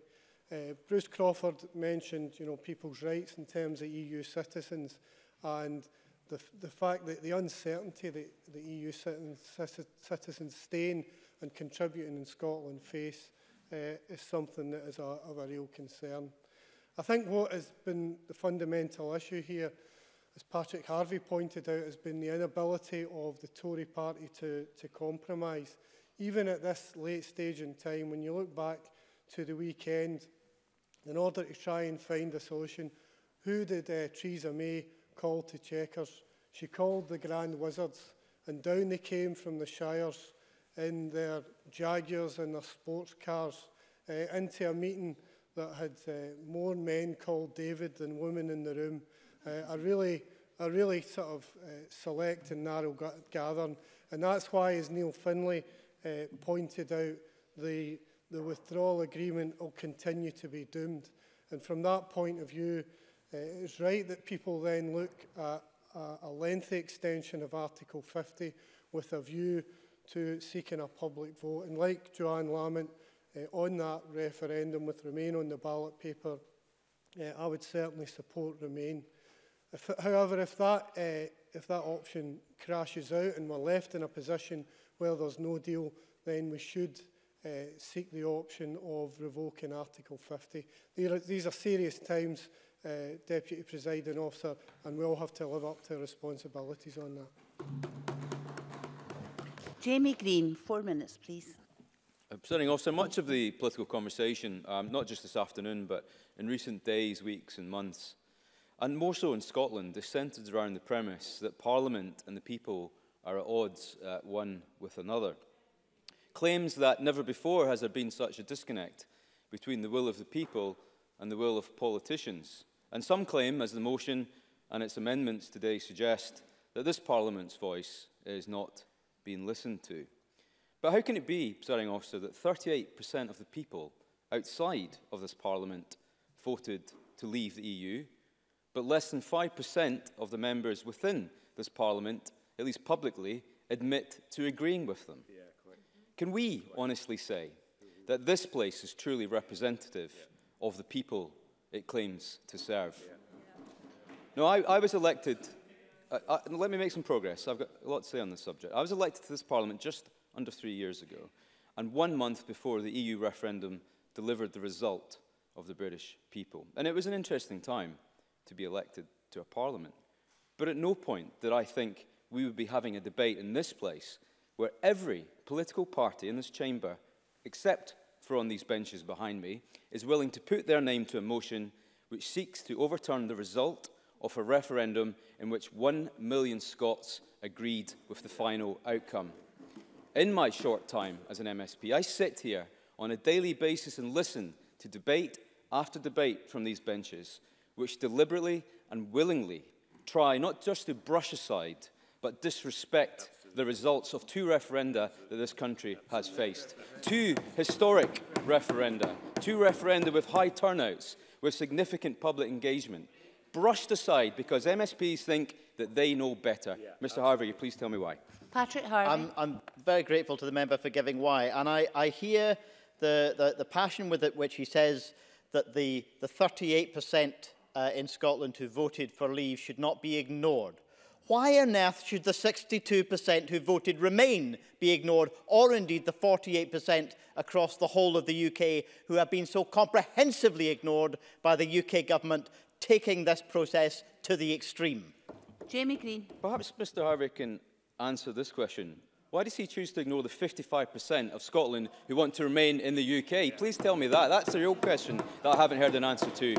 Uh, Bruce Crawford mentioned, you know, people's rights in terms of EU citizens and the, the fact that the uncertainty that the EU citizens staying and contributing in Scotland face uh, is something that is a, of a real concern. I think what has been the fundamental issue here, as Patrick Harvey pointed out, has been the inability of the Tory party to, to compromise. Even at this late stage in time, when you look back to the weekend in order to try and find a solution. Who did uh, Theresa May call to checkers? She called the Grand Wizards, and down they came from the Shires in their Jaguars and their sports cars uh, into a meeting that had uh, more men called David than women in the room. Uh, a really a really sort of uh, select and narrow gathering. And that's why, as Neil Finlay uh, pointed out, the the withdrawal agreement will continue to be doomed. And from that point of view, uh, it's right that people then look at a, a lengthy extension of Article 50 with a view to seeking a public vote. And like Joanne Lamont, uh, on that referendum with Remain on the ballot paper, uh, I would certainly support Remain. If, however, if that, uh, if that option crashes out and we're left in a position where there's no deal, then we should uh, seek the option of revoking Article 50. Are, these are serious times, uh, Deputy Presiding Officer, and we all have to live up to responsibilities on that. Jamie Green, four minutes, please. Uh, Presenting officer, much of the political conversation, um, not just this afternoon, but in recent days, weeks and months, and more so in Scotland, is centred around the premise that Parliament and the people are at odds uh, one with another claims that never before has there been such a disconnect between the will of the people and the will of politicians. And some claim, as the motion and its amendments today suggest, that this Parliament's voice is not being listened to. But how can it be, presiding officer, that 38% of the people outside of this Parliament voted to leave the EU, but less than 5% of the members within this Parliament, at least publicly, admit to agreeing with them? Yeah. Can we honestly say that this place is truly representative of the people it claims to serve? No, I, I was elected. Uh, uh, let me make some progress. I've got a lot to say on this subject. I was elected to this parliament just under three years ago, and one month before the EU referendum delivered the result of the British people. And it was an interesting time to be elected to a parliament. But at no point did I think we would be having a debate in this place where every political party in this chamber, except for on these benches behind me, is willing to put their name to a motion which seeks to overturn the result of a referendum in which one million Scots agreed with the final outcome. In my short time as an MSP, I sit here on a daily basis and listen to debate after debate from these benches, which deliberately and willingly try not just to brush aside, but disrespect the results of two referenda that this country has faced. Two historic referenda, two referenda with high turnouts, with significant public engagement, brushed aside because MSPs think that they know better. Yeah, Mr uh, Harvey, you please tell me why. Patrick Harvey. I'm, I'm very grateful to the member for giving why, and I, I hear the, the, the passion with it, which he says that the, 38% uh, in Scotland who voted for leave should not be ignored why on earth should the 62% who voted Remain be ignored, or indeed the 48% across the whole of the UK who have been so comprehensively ignored by the UK government taking this process to the extreme? Jamie Green. Perhaps Mr Harvey can answer this question. Why does he choose to ignore the 55% of Scotland who want to remain in the UK? Please tell me that. That's the real question that I haven't heard an answer to.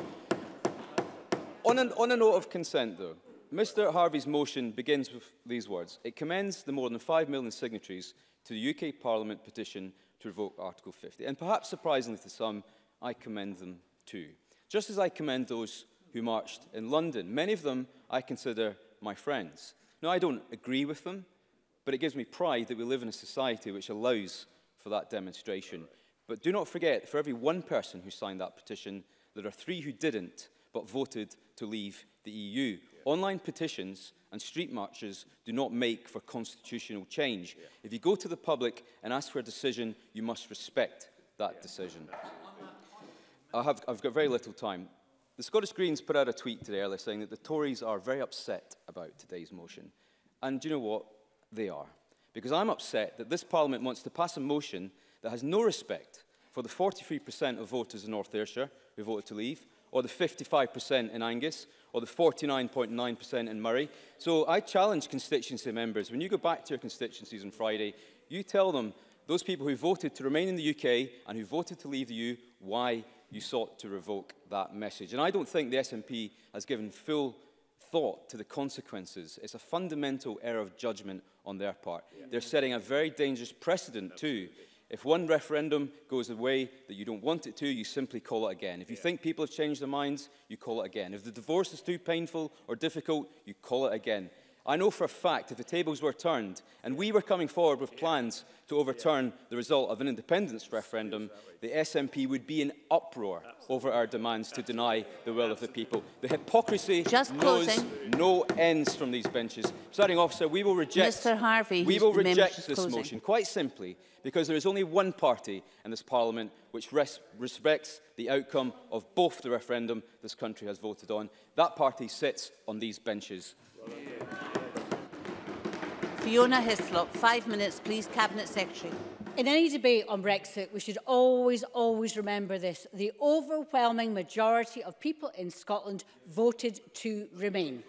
On, an, on a note of consent, though, Mr Harvey's motion begins with these words. It commends the more than 5 million signatories to the UK Parliament petition to revoke Article 50. And perhaps surprisingly to some, I commend them too. Just as I commend those who marched in London, many of them I consider my friends. Now, I don't agree with them, but it gives me pride that we live in a society which allows for that demonstration. But do not forget, for every one person who signed that petition, there are three who didn't, but voted to leave the EU. Online petitions and street marches do not make for constitutional change. Yeah. If you go to the public and ask for a decision, you must respect that yeah. decision. I have, I've got very little time. The Scottish Greens put out a tweet today earlier saying that the Tories are very upset about today's motion. And do you know what? They are. Because I'm upset that this Parliament wants to pass a motion that has no respect for the 43% of voters in North Ayrshire who voted to leave, or the 55% in Angus, or the 49.9% in Murray. So I challenge constituency members, when you go back to your constituencies on Friday, you tell them, those people who voted to remain in the UK and who voted to leave the EU, why you sought to revoke that message. And I don't think the SNP has given full thought to the consequences. It's a fundamental error of judgment on their part. Yeah. They're setting a very dangerous precedent Absolutely. too if one referendum goes the way that you don't want it to, you simply call it again. If you yeah. think people have changed their minds, you call it again. If the divorce is too painful or difficult, you call it again. I know for a fact if the tables were turned and we were coming forward with plans to overturn the result of an independence referendum, the SNP would be in uproar over our demands to deny the will of the people. The hypocrisy Just knows closing. no ends from these benches. Starting officer, we will reject, Mr. Harvey, we will reject this closing. motion, quite simply, because there is only one party in this parliament which res respects the outcome of both the referendum this country has voted on. That party sits on these benches. Fiona Hislop, five minutes, please, Cabinet Secretary. In any debate on Brexit, we should always, always remember this. The overwhelming majority of people in Scotland voted to remain.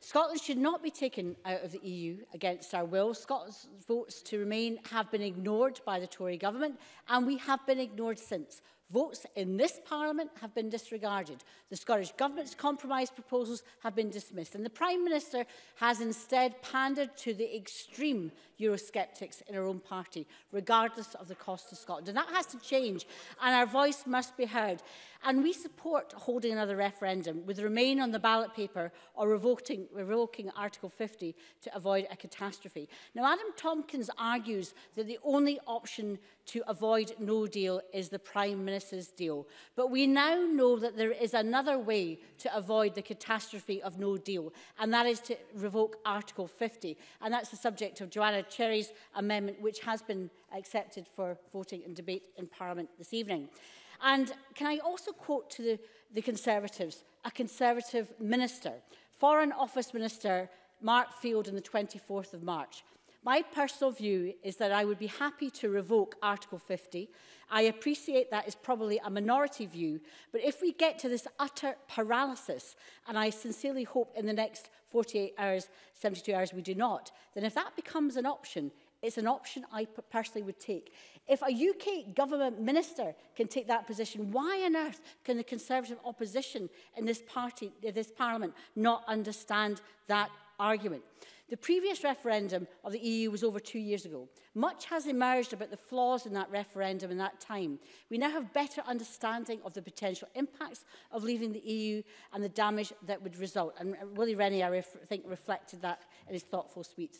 Scotland should not be taken out of the EU against our will. Scotland's votes to remain have been ignored by the Tory government and we have been ignored since. Votes in this Parliament have been disregarded. The Scottish Government's compromise proposals have been dismissed. And the Prime Minister has instead pandered to the extreme Eurosceptics in her own party, regardless of the cost to Scotland. And that has to change, and our voice must be heard. And we support holding another referendum with Remain on the ballot paper or revoking, revoking Article 50 to avoid a catastrophe. Now, Adam Tompkins argues that the only option to avoid no deal is the Prime Minister's deal. But we now know that there is another way to avoid the catastrophe of no deal, and that is to revoke Article 50. And that's the subject of Joanna Cherry's amendment, which has been accepted for voting and debate in Parliament this evening. And can I also quote to the, the Conservatives, a Conservative minister, Foreign Office Minister Mark Field on the 24th of March. My personal view is that I would be happy to revoke Article 50. I appreciate that is probably a minority view, but if we get to this utter paralysis, and I sincerely hope in the next 48 hours, 72 hours we do not, then if that becomes an option, It's an option I personally would take. If a UK government minister can take that position, why on earth can the Conservative opposition in this party, in this parliament, not understand that argument? The previous referendum of the EU was over two years ago. Much has emerged about the flaws in that referendum in that time. We now have better understanding of the potential impacts of leaving the EU and the damage that would result. And uh, Willie Rennie, I think, reflected that and his thoughtful speech.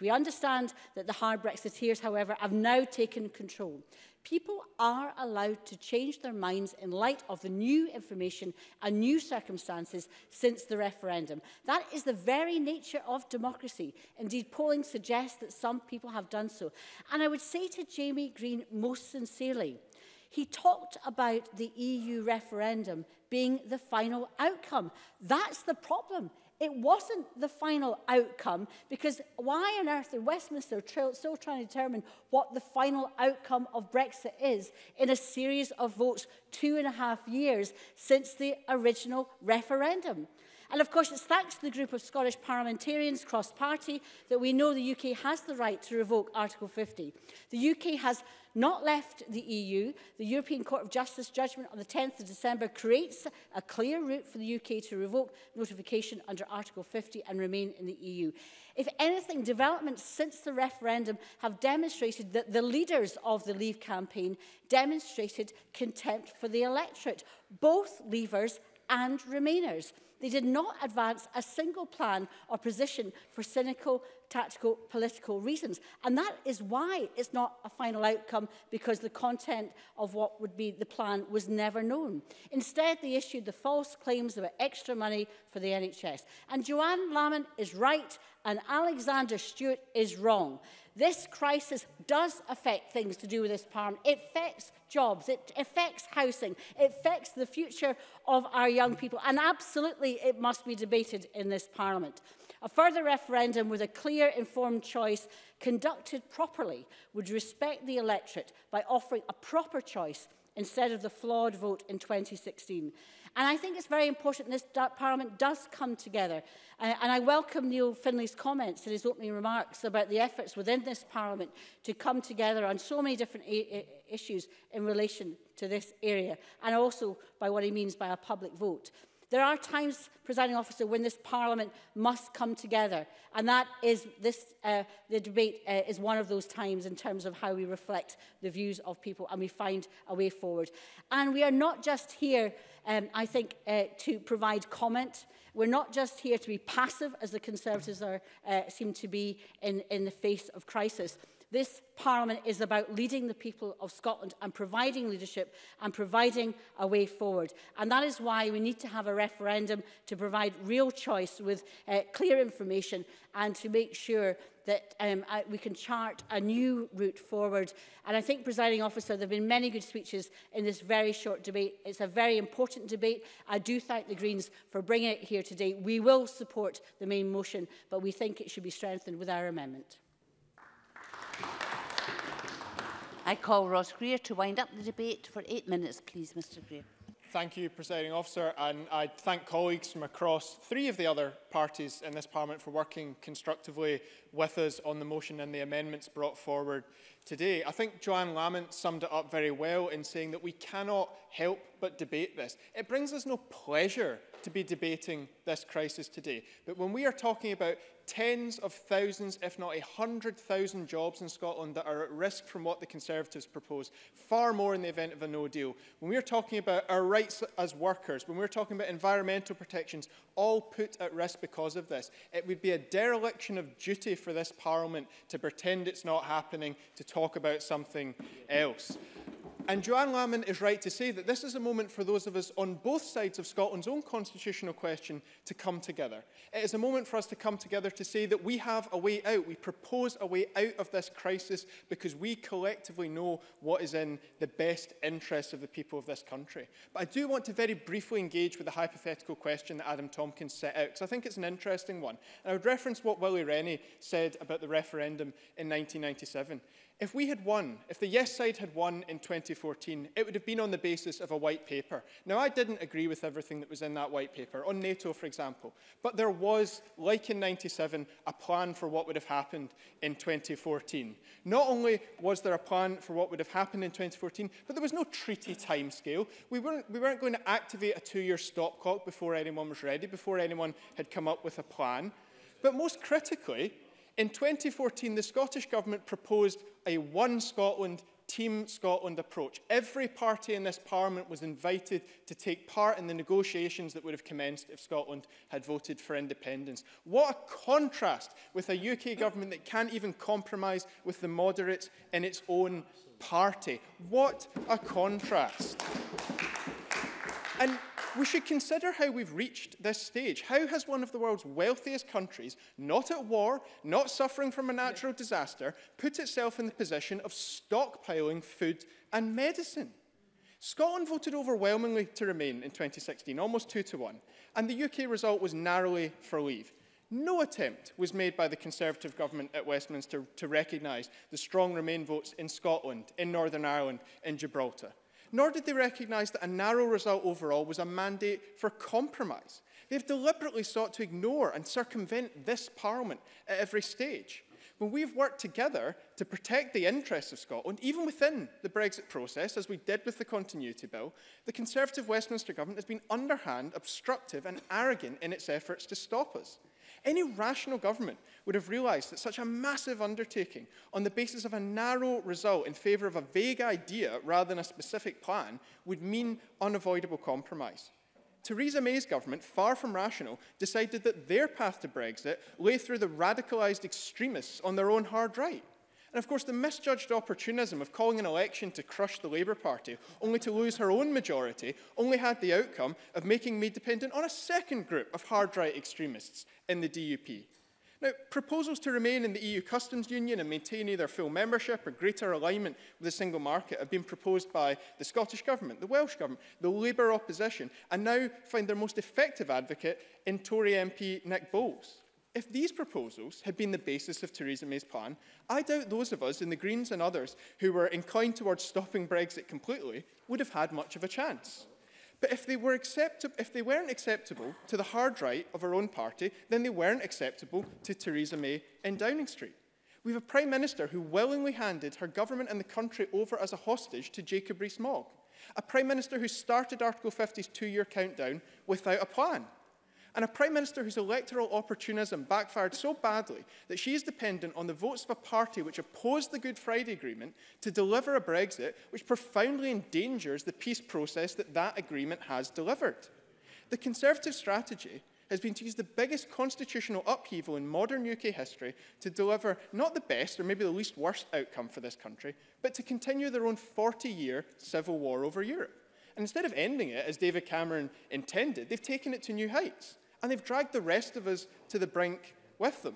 We understand that the hard Brexiteers, however, have now taken control. People are allowed to change their minds in light of the new information and new circumstances since the referendum. That is the very nature of democracy. Indeed, polling suggests that some people have done so. And I would say to Jamie Green most sincerely, he talked about the EU referendum being the final outcome. That's the problem. It wasn't the final outcome because why on earth are Westminster still trying to determine what the final outcome of Brexit is in a series of votes two and a half years since the original referendum? And of course, it's thanks to the group of Scottish parliamentarians cross-party that we know the UK has the right to revoke Article 50. The UK has not left the EU, the European Court of Justice judgment on the 10th of December creates a clear route for the UK to revoke notification under Article 50 and remain in the EU. If anything, developments since the referendum have demonstrated that the leaders of the Leave campaign demonstrated contempt for the electorate, both Leavers and Remainers. They did not advance a single plan or position for cynical tactical political reasons. And that is why it's not a final outcome because the content of what would be the plan was never known. Instead, they issued the false claims about extra money for the NHS. And Joanne Laman is right and Alexander Stewart is wrong. This crisis does affect things to do with this Parliament. It affects jobs, it affects housing, it affects the future of our young people, and absolutely it must be debated in this Parliament. A further referendum with a clear, informed choice conducted properly would respect the electorate by offering a proper choice instead of the flawed vote in 2016. And I think it's very important this Parliament does come together. Uh, and I welcome Neil Finlay's comments in his opening remarks about the efforts within this Parliament to come together on so many different issues in relation to this area, and also by what he means by a public vote. There are times, presiding officer, when this parliament must come together. And that is this, uh, the debate uh, is one of those times in terms of how we reflect the views of people and we find a way forward. And we are not just here, um, I think, uh, to provide comment. We're not just here to be passive, as the Conservatives are, uh, seem to be in, in the face of crisis. This Parliament is about leading the people of Scotland and providing leadership and providing a way forward. And that is why we need to have a referendum to provide real choice with uh, clear information and to make sure that um, uh, we can chart a new route forward. And I think, presiding officer, there've been many good speeches in this very short debate. It's a very important debate. I do thank the Greens for bringing it here today. We will support the main motion, but we think it should be strengthened with our amendment. I call Ross Greer to wind up the debate for eight minutes, please, Mr Greer. Thank you, Presiding Officer, and I thank colleagues from across three of the other parties in this Parliament for working constructively with us on the motion and the amendments brought forward today. I think Joanne Lamont summed it up very well in saying that we cannot help but debate this. It brings us no pleasure to be debating this crisis today, but when we are talking about tens of thousands, if not 100,000 jobs in Scotland that are at risk from what the Conservatives propose, far more in the event of a no deal. When we're talking about our rights as workers, when we're talking about environmental protections, all put at risk because of this. It would be a dereliction of duty for this Parliament to pretend it's not happening, to talk about something else. And Joanne Lamont is right to say that this is a moment for those of us on both sides of Scotland's own constitutional question to come together. It is a moment for us to come together to say that we have a way out. We propose a way out of this crisis because we collectively know what is in the best interests of the people of this country. But I do want to very briefly engage with the hypothetical question that Adam Tompkins set out because I think it's an interesting one. And I would reference what Willie Rennie said about the referendum in 1997. If we had won, if the yes side had won in 2014, it would have been on the basis of a white paper. Now, I didn't agree with everything that was in that white paper, on NATO, for example, but there was, like in 97, a plan for what would have happened in 2014. Not only was there a plan for what would have happened in 2014, but there was no treaty timescale. We weren't, we weren't going to activate a two-year stop clock before anyone was ready, before anyone had come up with a plan. But most critically, in 2014, the Scottish Government proposed a One Scotland, Team Scotland approach. Every party in this Parliament was invited to take part in the negotiations that would have commenced if Scotland had voted for independence. What a contrast with a UK government that can't even compromise with the moderates in its own party. What a contrast. And we should consider how we've reached this stage. How has one of the world's wealthiest countries, not at war, not suffering from a natural disaster, put itself in the position of stockpiling food and medicine? Scotland voted overwhelmingly to remain in 2016, almost two to one, and the UK result was narrowly for leave. No attempt was made by the Conservative government at Westminster to recognise the strong Remain votes in Scotland, in Northern Ireland, in Gibraltar. Nor did they recognize that a narrow result overall was a mandate for compromise. They've deliberately sought to ignore and circumvent this Parliament at every stage. When we've worked together to protect the interests of Scotland, even within the Brexit process, as we did with the Continuity Bill, the Conservative Westminster Government has been underhand, obstructive and arrogant in its efforts to stop us. Any rational government would have realized that such a massive undertaking, on the basis of a narrow result in favor of a vague idea rather than a specific plan, would mean unavoidable compromise. Theresa May's government, far from rational, decided that their path to Brexit lay through the radicalised extremists on their own hard right. And of course, the misjudged opportunism of calling an election to crush the Labour Party, only to lose her own majority, only had the outcome of making me dependent on a second group of hard right extremists in the DUP. Now, proposals to remain in the EU customs union and maintain either full membership or greater alignment with the single market have been proposed by the Scottish Government, the Welsh Government, the Labour opposition, and now find their most effective advocate in Tory MP Nick Bowles. If these proposals had been the basis of Theresa May's plan, I doubt those of us in the Greens and others who were inclined towards stopping Brexit completely would have had much of a chance. But if they, were if they weren't acceptable to the hard right of our own party, then they weren't acceptable to Theresa May in Downing Street. We have a Prime Minister who willingly handed her government and the country over as a hostage to Jacob Rees-Mogg. A Prime Minister who started Article 50's two-year countdown without a plan and a Prime Minister whose electoral opportunism backfired so badly that she is dependent on the votes of a party which opposed the Good Friday Agreement to deliver a Brexit which profoundly endangers the peace process that that agreement has delivered. The Conservative strategy has been to use the biggest constitutional upheaval in modern UK history to deliver not the best or maybe the least worst outcome for this country, but to continue their own 40-year civil war over Europe. And instead of ending it, as David Cameron intended, they've taken it to new heights and they've dragged the rest of us to the brink with them.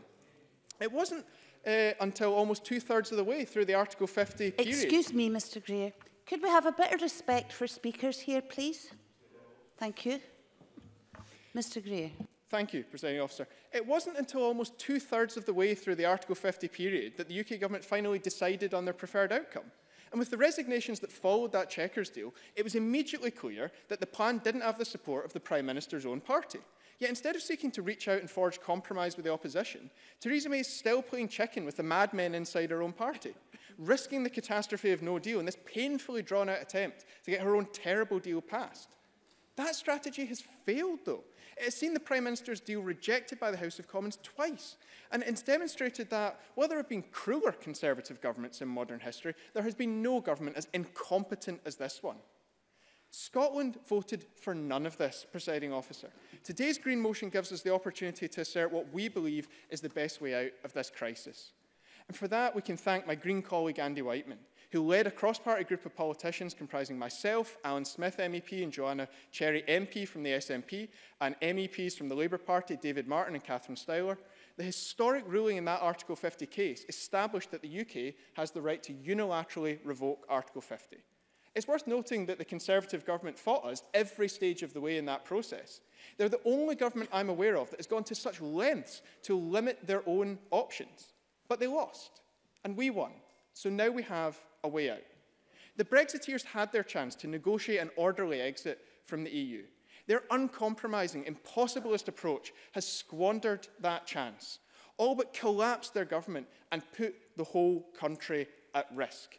It wasn't uh, until almost two thirds of the way through the Article 50 period. Excuse me, Mr. Greer. Could we have a bit of respect for speakers here, please? Thank you. Mr. Greer. Thank you, Presiding Officer. It wasn't until almost two thirds of the way through the Article 50 period that the UK Government finally decided on their preferred outcome. And with the resignations that followed that Chequers deal, it was immediately clear that the plan didn't have the support of the Prime Minister's own party. Yet instead of seeking to reach out and forge compromise with the opposition, Theresa May is still playing chicken with the madmen inside her own party, risking the catastrophe of no deal in this painfully drawn out attempt to get her own terrible deal passed. That strategy has failed, though. It has seen the Prime Minister's deal rejected by the House of Commons twice, and it's demonstrated that, while there have been crueler Conservative governments in modern history, there has been no government as incompetent as this one. Scotland voted for none of this, presiding officer. Today's Green Motion gives us the opportunity to assert what we believe is the best way out of this crisis. And for that, we can thank my Green colleague Andy Whiteman, who led a cross-party group of politicians comprising myself, Alan Smith MEP and Joanna Cherry MP from the SNP, and MEPs from the Labour Party, David Martin and Catherine Styler. The historic ruling in that Article 50 case established that the UK has the right to unilaterally revoke Article 50. It's worth noting that the Conservative government fought us every stage of the way in that process. They're the only government I'm aware of that has gone to such lengths to limit their own options. But they lost, and we won. So now we have a way out. The Brexiteers had their chance to negotiate an orderly exit from the EU. Their uncompromising, impossibilist approach has squandered that chance, all but collapsed their government and put the whole country at risk.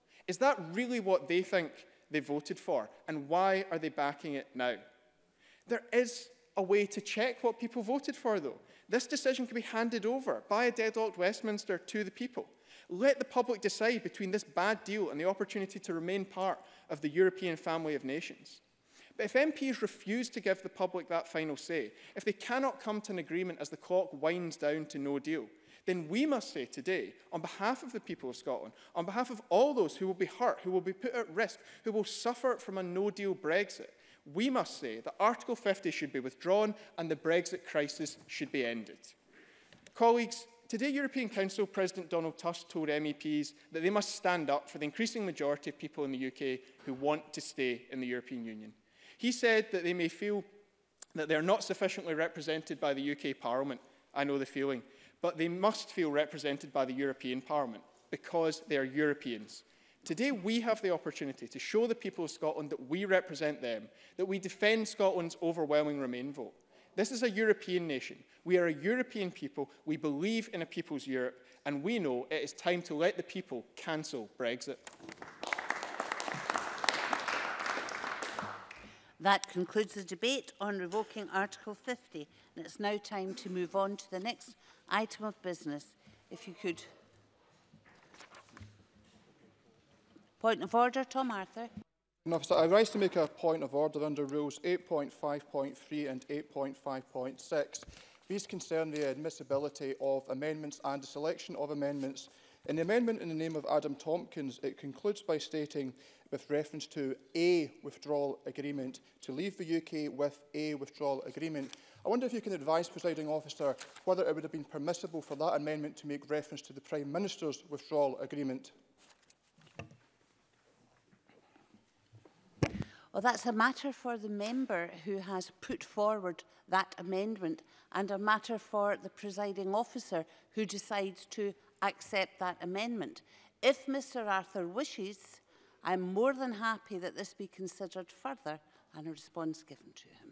is that really what they think they voted for? And why are they backing it now? There is a way to check what people voted for, though. This decision can be handed over by a deadlocked Westminster to the people. Let the public decide between this bad deal and the opportunity to remain part of the European family of nations. But if MPs refuse to give the public that final say, if they cannot come to an agreement as the clock winds down to no deal, then we must say today, on behalf of the people of Scotland, on behalf of all those who will be hurt, who will be put at risk, who will suffer from a no deal Brexit, we must say that Article 50 should be withdrawn and the Brexit crisis should be ended. Colleagues, Today, European Council President Donald Tusk told MEPs that they must stand up for the increasing majority of people in the UK who want to stay in the European Union. He said that they may feel that they are not sufficiently represented by the UK Parliament. I know the feeling. but they must feel represented by the European Parliament because they are Europeans. Today we have the opportunity to show the people of Scotland that we represent them, that we defend Scotland's overwhelming Remain vote. This is a European nation. We are a European people. We believe in a people's Europe, and we know it is time to let the people cancel Brexit. That concludes the debate on revoking Article 50. And it's now time to move on to the next item of business. If you could... Point of order, Tom Arthur. Officer, I rise to make a point of order under Rules 8.5.3 and 8.5.6. These concern the admissibility of amendments and the selection of amendments. In the amendment in the name of Adam Tompkins, it concludes by stating with reference to a withdrawal agreement to leave the UK with a withdrawal agreement. I wonder if you can advise, presiding officer, whether it would have been permissible for that amendment to make reference to the Prime Minister's withdrawal agreement. Well, that's a matter for the member who has put forward that amendment and a matter for the presiding officer who decides to accept that amendment. If Mr Arthur wishes, I'm more than happy that this be considered further and a response given to him.